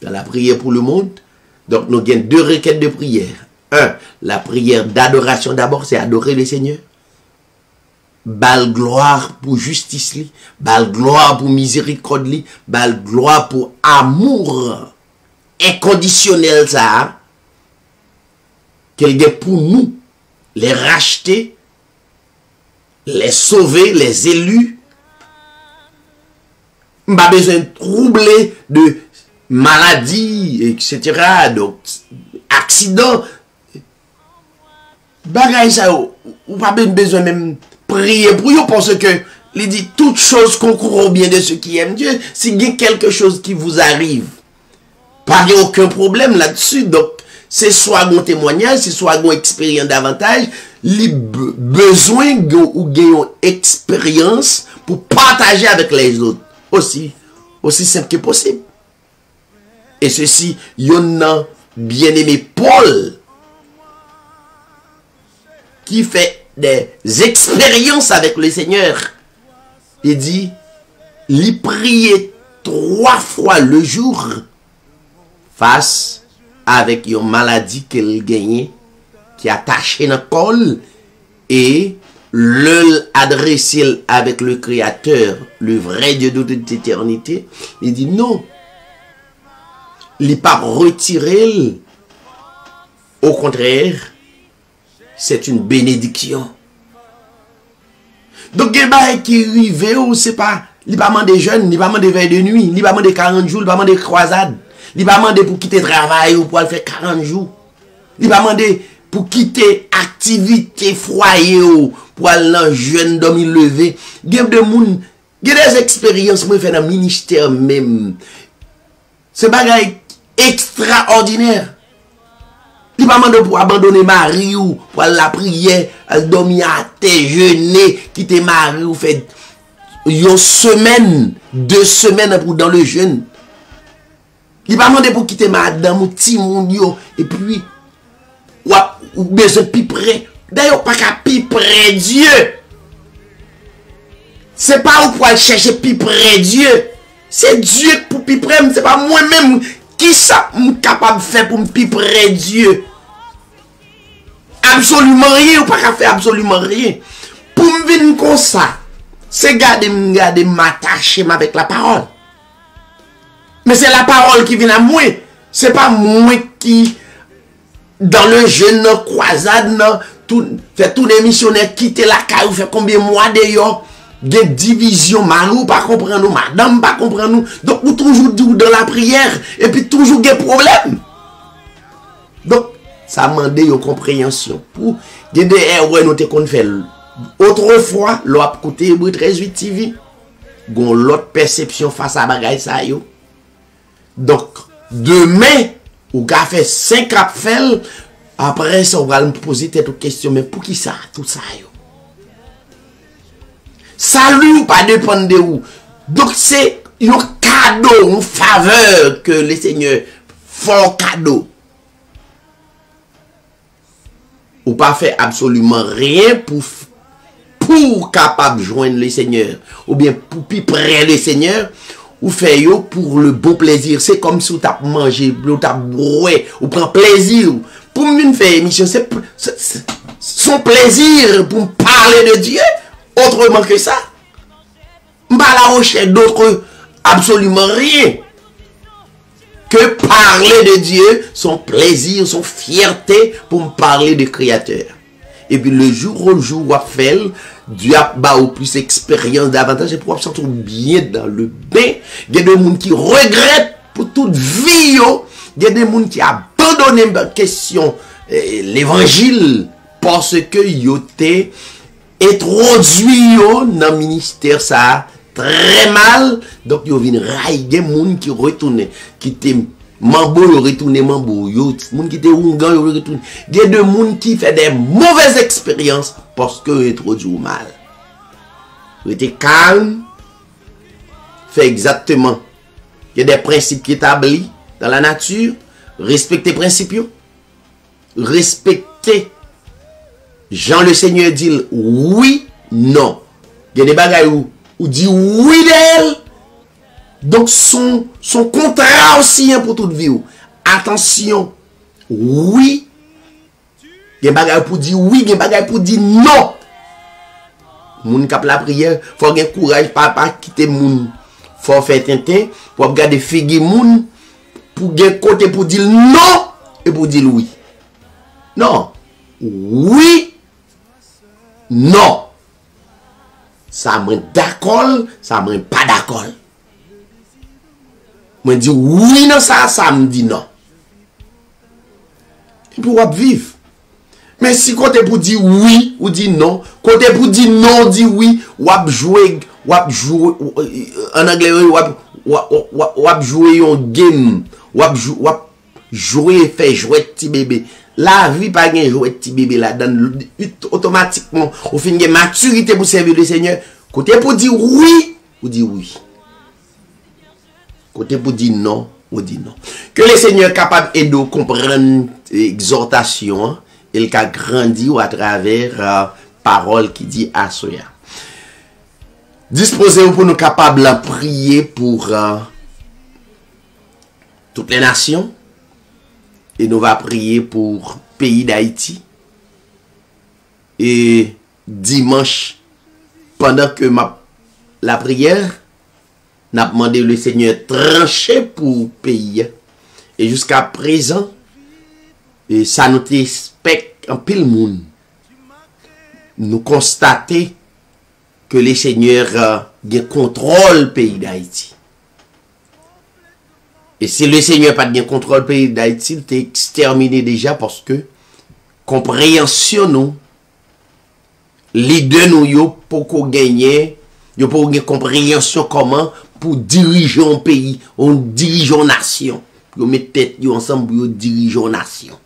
dans la prière pour le monde, donc nous gagnons deux requêtes de prière. Un, la prière d'adoration d'abord, c'est adorer le Seigneur. Bal gloar pou justis li, bal gloar pou mizerikod li, bal gloar pou amour enkondisyonel sa a, kel gen pou nou, le rachete, le sove, le zelu, mba bezen trouble de maladi, etc., aksidon, bagay sa ou, ou pa ben bezen menm, prier pour eux parce que il dit toutes choses concourent au bien de ceux qui aiment Dieu. S'il y a quelque chose qui vous arrive, pas y a aucun problème là-dessus. Donc, c'est soit un témoignage, c'est soit une expérience davantage, les besoin ou une expérience pour partager avec les autres. Aussi, aussi simple que possible. Et ceci, yon nan bien-aimé Paul, qui fait des expériences avec le Seigneur. Il dit, lui prier trois fois le jour face avec une maladie qu'elle gagnait, qui attaché dans le col, et le adresser avec le Créateur, le vrai Dieu de toute éternité. Il dit non, il n'est pas retiré. Au contraire, c'est une bénédiction. Donk gen ba e ki rive ou se pa, li pa man de jen, li pa man de vey de nui, li pa man de 40 jou, li pa man de kroazad, li pa man de pou kite travay ou pou al fe 40 jou, li pa man de pou kite aktivite froye ou pou al lan jen domi leve, gen de moun, gen des eksperyans mwen fe nan minister mem, se bagay ekstraordiner, Li pa mande pou abandone mari ou, pou al la priye, al domi a te jene, kite mari ou fed. Yo semen, de semen pou dan le jene. Li pa mande pou kite madame ou ti moun yo, e pi wap ou beze pi pre. Dayo pa ka pi pre Diyo. Se pa ou pou al chèche pi pre Diyo. Se Diyo pou pi pre, se pa mwen mèm Ki sa m kapab fè pou m pi pre Diyo? Absolument rye ou pa ka fè absolument rye. Pou m vin kon sa, se gade m gade m atache m avèk la parol. Men se la parol ki vin a mwen. Se pa mwen ki dan le jen nan, kwazad nan, fè tou de misionè, kite la ka ou fè konbyen mwa de yo. gen division, Malou pas comprendre nous, madame pas comprendre nous. Donc nous toujours dans la prière et puis toujours des problèmes. Donc ça demande une compréhension pour des erreurs nous te qu'on fait. Autrefois, l'op côté Hébreu 13-8 TV gon l'autre perception face à bagay ça yo. Donc demain ou ka fait 5 cap après ça on va me poser tête aux questions mais pour qui ça tout ça yo Salu ou pa depande ou. Dok se yon kado, yon faveur ke le seigneur fon kado. Ou pa fe absolumen rien pou, pou kapab jwen le seigneur. Ou bien pou pi pre le seigneur. Ou fe yo pou le bon plezir. Se kom si ou tap manje, ou tap brouwe, ou pren plezir. Pou moun fe emisyon, se, se, se son plezir pou m parle de Diyo. Autrement que ça pas la recherche d'autre absolument rien que parler de Dieu, son plaisir, son fierté pour parler du Créateur. Et puis le jour au jour, on fait, Dieu a bah, au plus expérience davantage et pour se sentir bien dans le bain. Il y a des gens qui regrettent pour toute vie. Il y a des gens qui abandonnent la question eh, l'évangile parce que yo été etrodwi yo nan minister sa tre mal, dok yo vin ray gen moun ki retoune, ki te manbo yo retoune manbo, yo moun ki te ungan yo retoune, gen de moun ki fe de mouvez eksperyans poske yo etrodwi yo mal. Yo te kalm, fe exactement, gen de prinsip ki etabli dan la natyur, respekte prinsip yo, respekte Jean le Seigneur dil, oui, non. Gene bagay ou, ou di oui del. Donk son, son kontra osiyen pou tout vi ou. Atensyon, oui. Gen bagay pou di oui, gen bagay pou di non. Moun kap la priye, fò gen kouraj pa pa kite moun. Fò fè tenten, pou ap gade figi moun, pou gen kote pou dil non, e pou dil oui. Non, oui. Non. Sa mwen dakol, sa mwen pa dakol. Mwen di oui nan sa, sa mwen di non E pou wap viv. Men si kote pou di oui ou di non, kote pou di non di oui, wap jwe, wap jwe, an angle wap, wap, wap, wap jwe yon game, wap jwe, wap jwe fe jwe ti bebe. La vi pa gen jwe ti bebe la dan, otomatikman, ou fin gen maturite pou servi le seigneur, kote pou di oui ou di oui. Kote pou di non ou di non. Que le seigneur kapab edo kompren exhortasyon, il a grandi ou à travers euh, parole qui dit à soya. Disposez-vous pour nous capables de prier pour euh, toutes les E nou va priye pou peyi d'Haïti. E dimanche, pandan ke ma, la priyer, nap mande le seigneur tranche pou peyi. E jiska prezan, e sa nou te spek an pil moun. Nou konstate ke le seigneur euh, gen kontrol peyi d'Haïti. E se le seigneur pat gen kontrol peyi da itil, te ekstermine deja porske komprehensyon nou, lide nou yo pou ko genye, yo pou gen komprehensyon koman pou dirijon peyi, ou dirijon nasyon. Yo met tet yo ansam pou yo dirijon nasyon.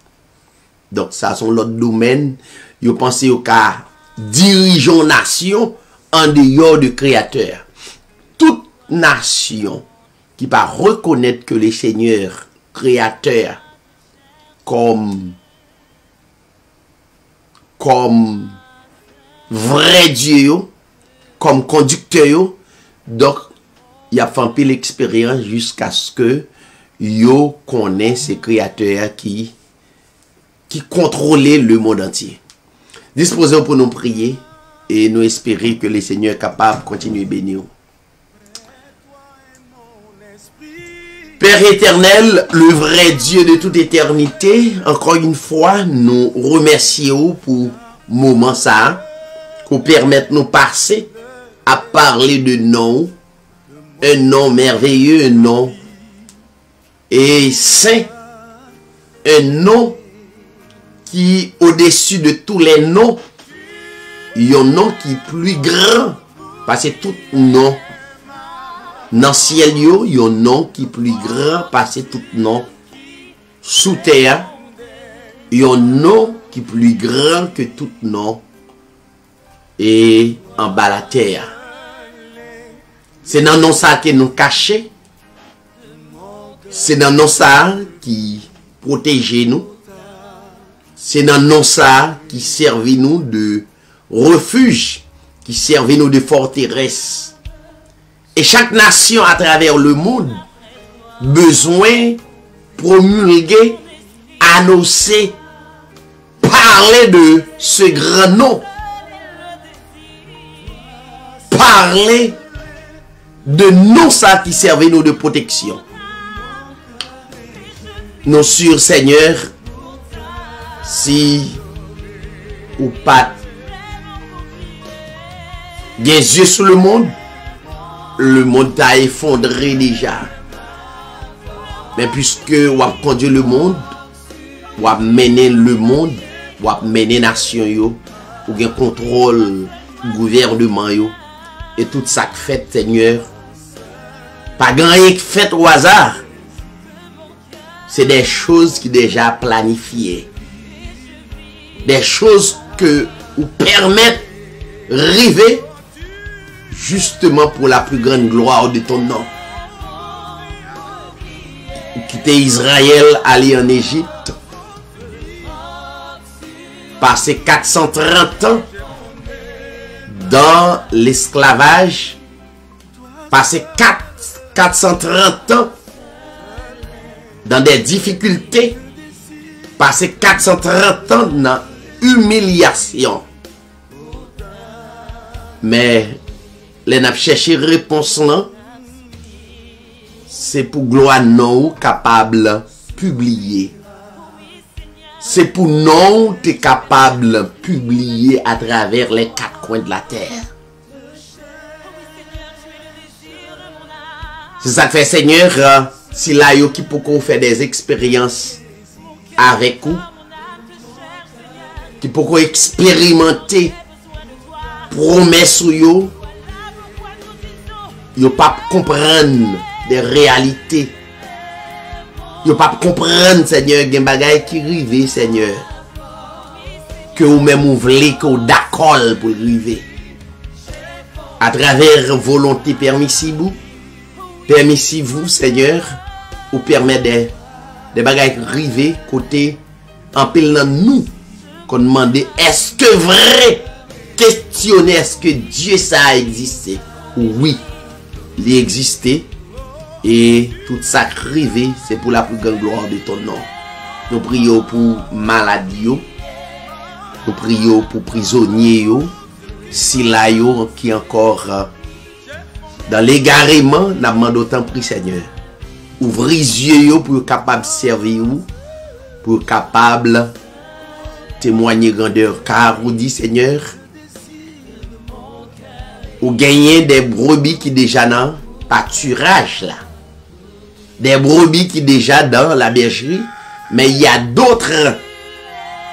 Donk sa son lot domen, yo panse yo ka dirijon nasyon an deyo de kreator. Tout nasyon qui va reconnaître que les seigneurs créateurs comme comme vrai Dieu, comme conducteur, donc il a fait l'expérience jusqu'à ce que yo connaît ces créateurs qui qui le monde entier. Disposons pour nous prier et nous espérer que le Seigneur est capable de continuer à bénir. Père éternel, le vrai Dieu de toute éternité, encore une fois, nous remercions pour moment ça, pour permettre nous passer à parler de nom, un nom merveilleux, un nom et saint, un nom qui au-dessus de tous les noms, il y a un nom qui est plus grand. Parce que tout nom, Nan siel yo, yon nan ki pli gran pase tout nan. Sou teya, yon nan ki pli gran ke tout nan. E an ba la teya. Se nan nan sa ke nou kache. Se nan nan sa ki proteje nou. Se nan nan sa ki serve nou de refuj. Ki serve nou de forteresse. Et chaque nation à travers le monde besoin promulguer, annoncer, parler de ce grand nom. Parler de non ça qui servait nous de protection. Nos sûrs Seigneur, si ou pas bien yeux sur le monde, le monde a effondré deja. Men pwiske wap kondye le monde, wap mene le monde, wap mene nasyon yo, ou gen kontrol gouvernement yo, et tout sa k fèt, seigneur, pa gen yek fèt ou azar, se de chouz ki deja planifiye. De chouz ke ou permèt rive, justement pour la plus grande gloire de ton nom. Quitter Israël, aller en Égypte, passer 430 ans dans l'esclavage, passer 430 ans dans des difficultés, passer 430 ans dans humiliation. Mais Le nap chèche repons lan, se pou gloa nou kapable publiye. Se pou nou te kapable publiye a traver le kat kwen de la ter. Se sa te fè, Seigneur, si la yo ki pou kon fè des eksperyans avèk ou, ki pou kon eksperymente promès ou yo, yo pap kompren de realite. Yo pap kompren, seigneur, gen bagay ki rive, seigneur. Ke ou mèm ou vle, ke ou dakol pou rive. A traver volonté permisibou, permisibou, seigneur, ou permè de, de bagay ki rive, kote anpil nan nou, kon mande, eske vre, kestyonè, eske Diyo sa a egziste. Ouwi, li egziste, e tout sa krive, se pou la pou gen gloan de ton nan. Nou priyo pou maladi yo, nou priyo pou prizonye yo, sila yo ki ankor euh, dan legareman nan mandotan pri seigneur. Ouvri zye yo pou yo kapab serve yo, pou yo kapab temwanyer grandeur kar ou di seigneur, ou gagner des brebis qui déjà dans pâturage là des brebis qui déjà dans la bergerie, mais il y a d'autres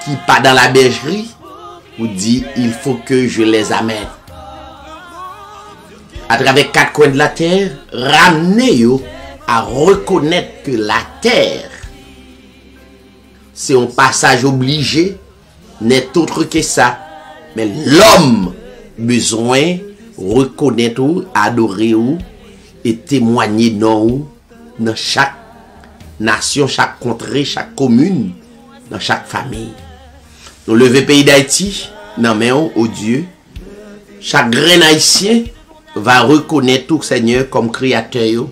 qui pas dans la bergerie, vous dit il faut que je les amène. À travers quatre coins de la terre, ramenez-vous à reconnaître que la terre, c'est un passage obligé, n'est autre que ça. Mais l'homme besoin rekonet ou, adore ou, e temwanye nan ou, nan chak nasyon, chak kontre, chak komune, nan chak fami. Nou leve peyi d'Haïti, nan men ou, oh, ou oh Diyo, chak gren Haïtien, va rekonet ou, Seigneur, kom kreatèyo,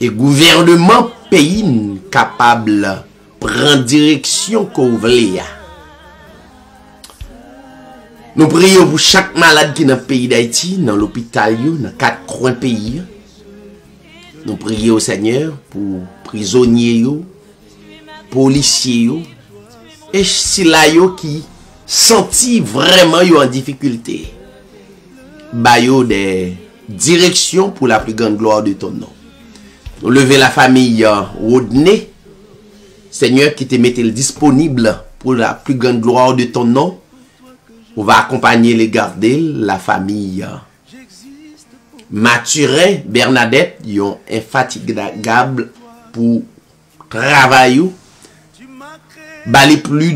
e gouvernement peyi kapable pran direksyon kon vle ya. Nou priye pou chak malade ki nan peyi d'Haïti, nan l'opital yo, nan kat kwen peyi yo. Nou priye ou seigneur pou prizonye yo, polisye yo, e sila yo ki senti vreman yo an difikulte. Bayo de direksyon pou la pli gan gloa de ton nan. Nou leve la famiye euh, Rodney, seigneur ki te mette l disponible pou la pli gan gloa de ton nan, Ou va akompanyer le gardel, la famiye. Maturin Bernadette yon enfatigable pou travayou. Bale plu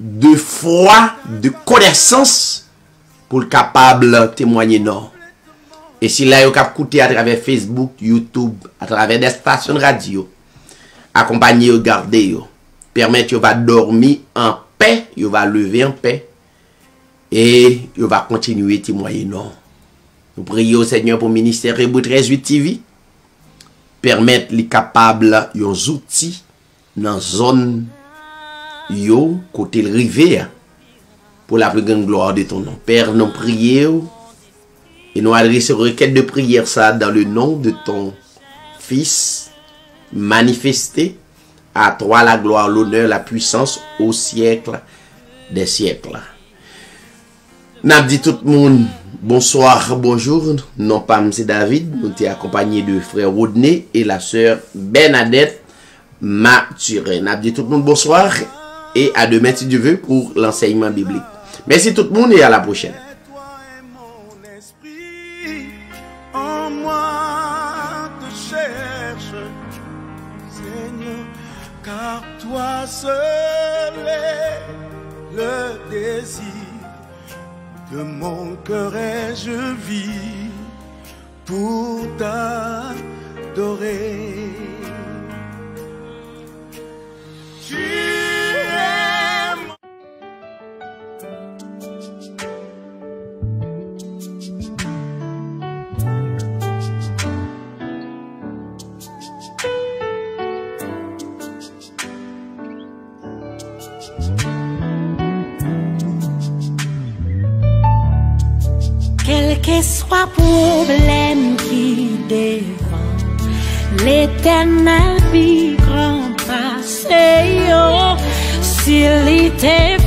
de fwa, de konesans pou l kapable temwanyen nou. E si la yo kap koute a travè Facebook, Youtube, a travè de stasyon radio. akompanye yo, garde yo, Permet yo va dormi an pe, yo va leve an pe, E yo va kontinuye timwaye nou. Nou priyo Seigneur pou Ministère Reboot 38 TV. Permet li kapabla yon zouti nan zon yo kote l rive ya. Pou la plus grande gloire de ton nom. Père, nou priye yo. Et nous adressons requête de prière ça dans le nom de ton Fils manifesté. À toi la gloire, l'honneur, la puissance au siècle des siècles. N'a dit tout le monde bonsoir, bonjour. Non pas M. David, nous sommes accompagnés de frère Rodney et la sœur Bernadette Mathurin. N'a dit tout le monde bonsoir et à demain si Dieu veut pour l'enseignement biblique. Merci tout le monde et à la prochaine. Te car toi seul est le désir de mon cœur et je vis pour t'adorer. Quel que soit problème qui devant l'éternel vit grand passé, oh, s'il était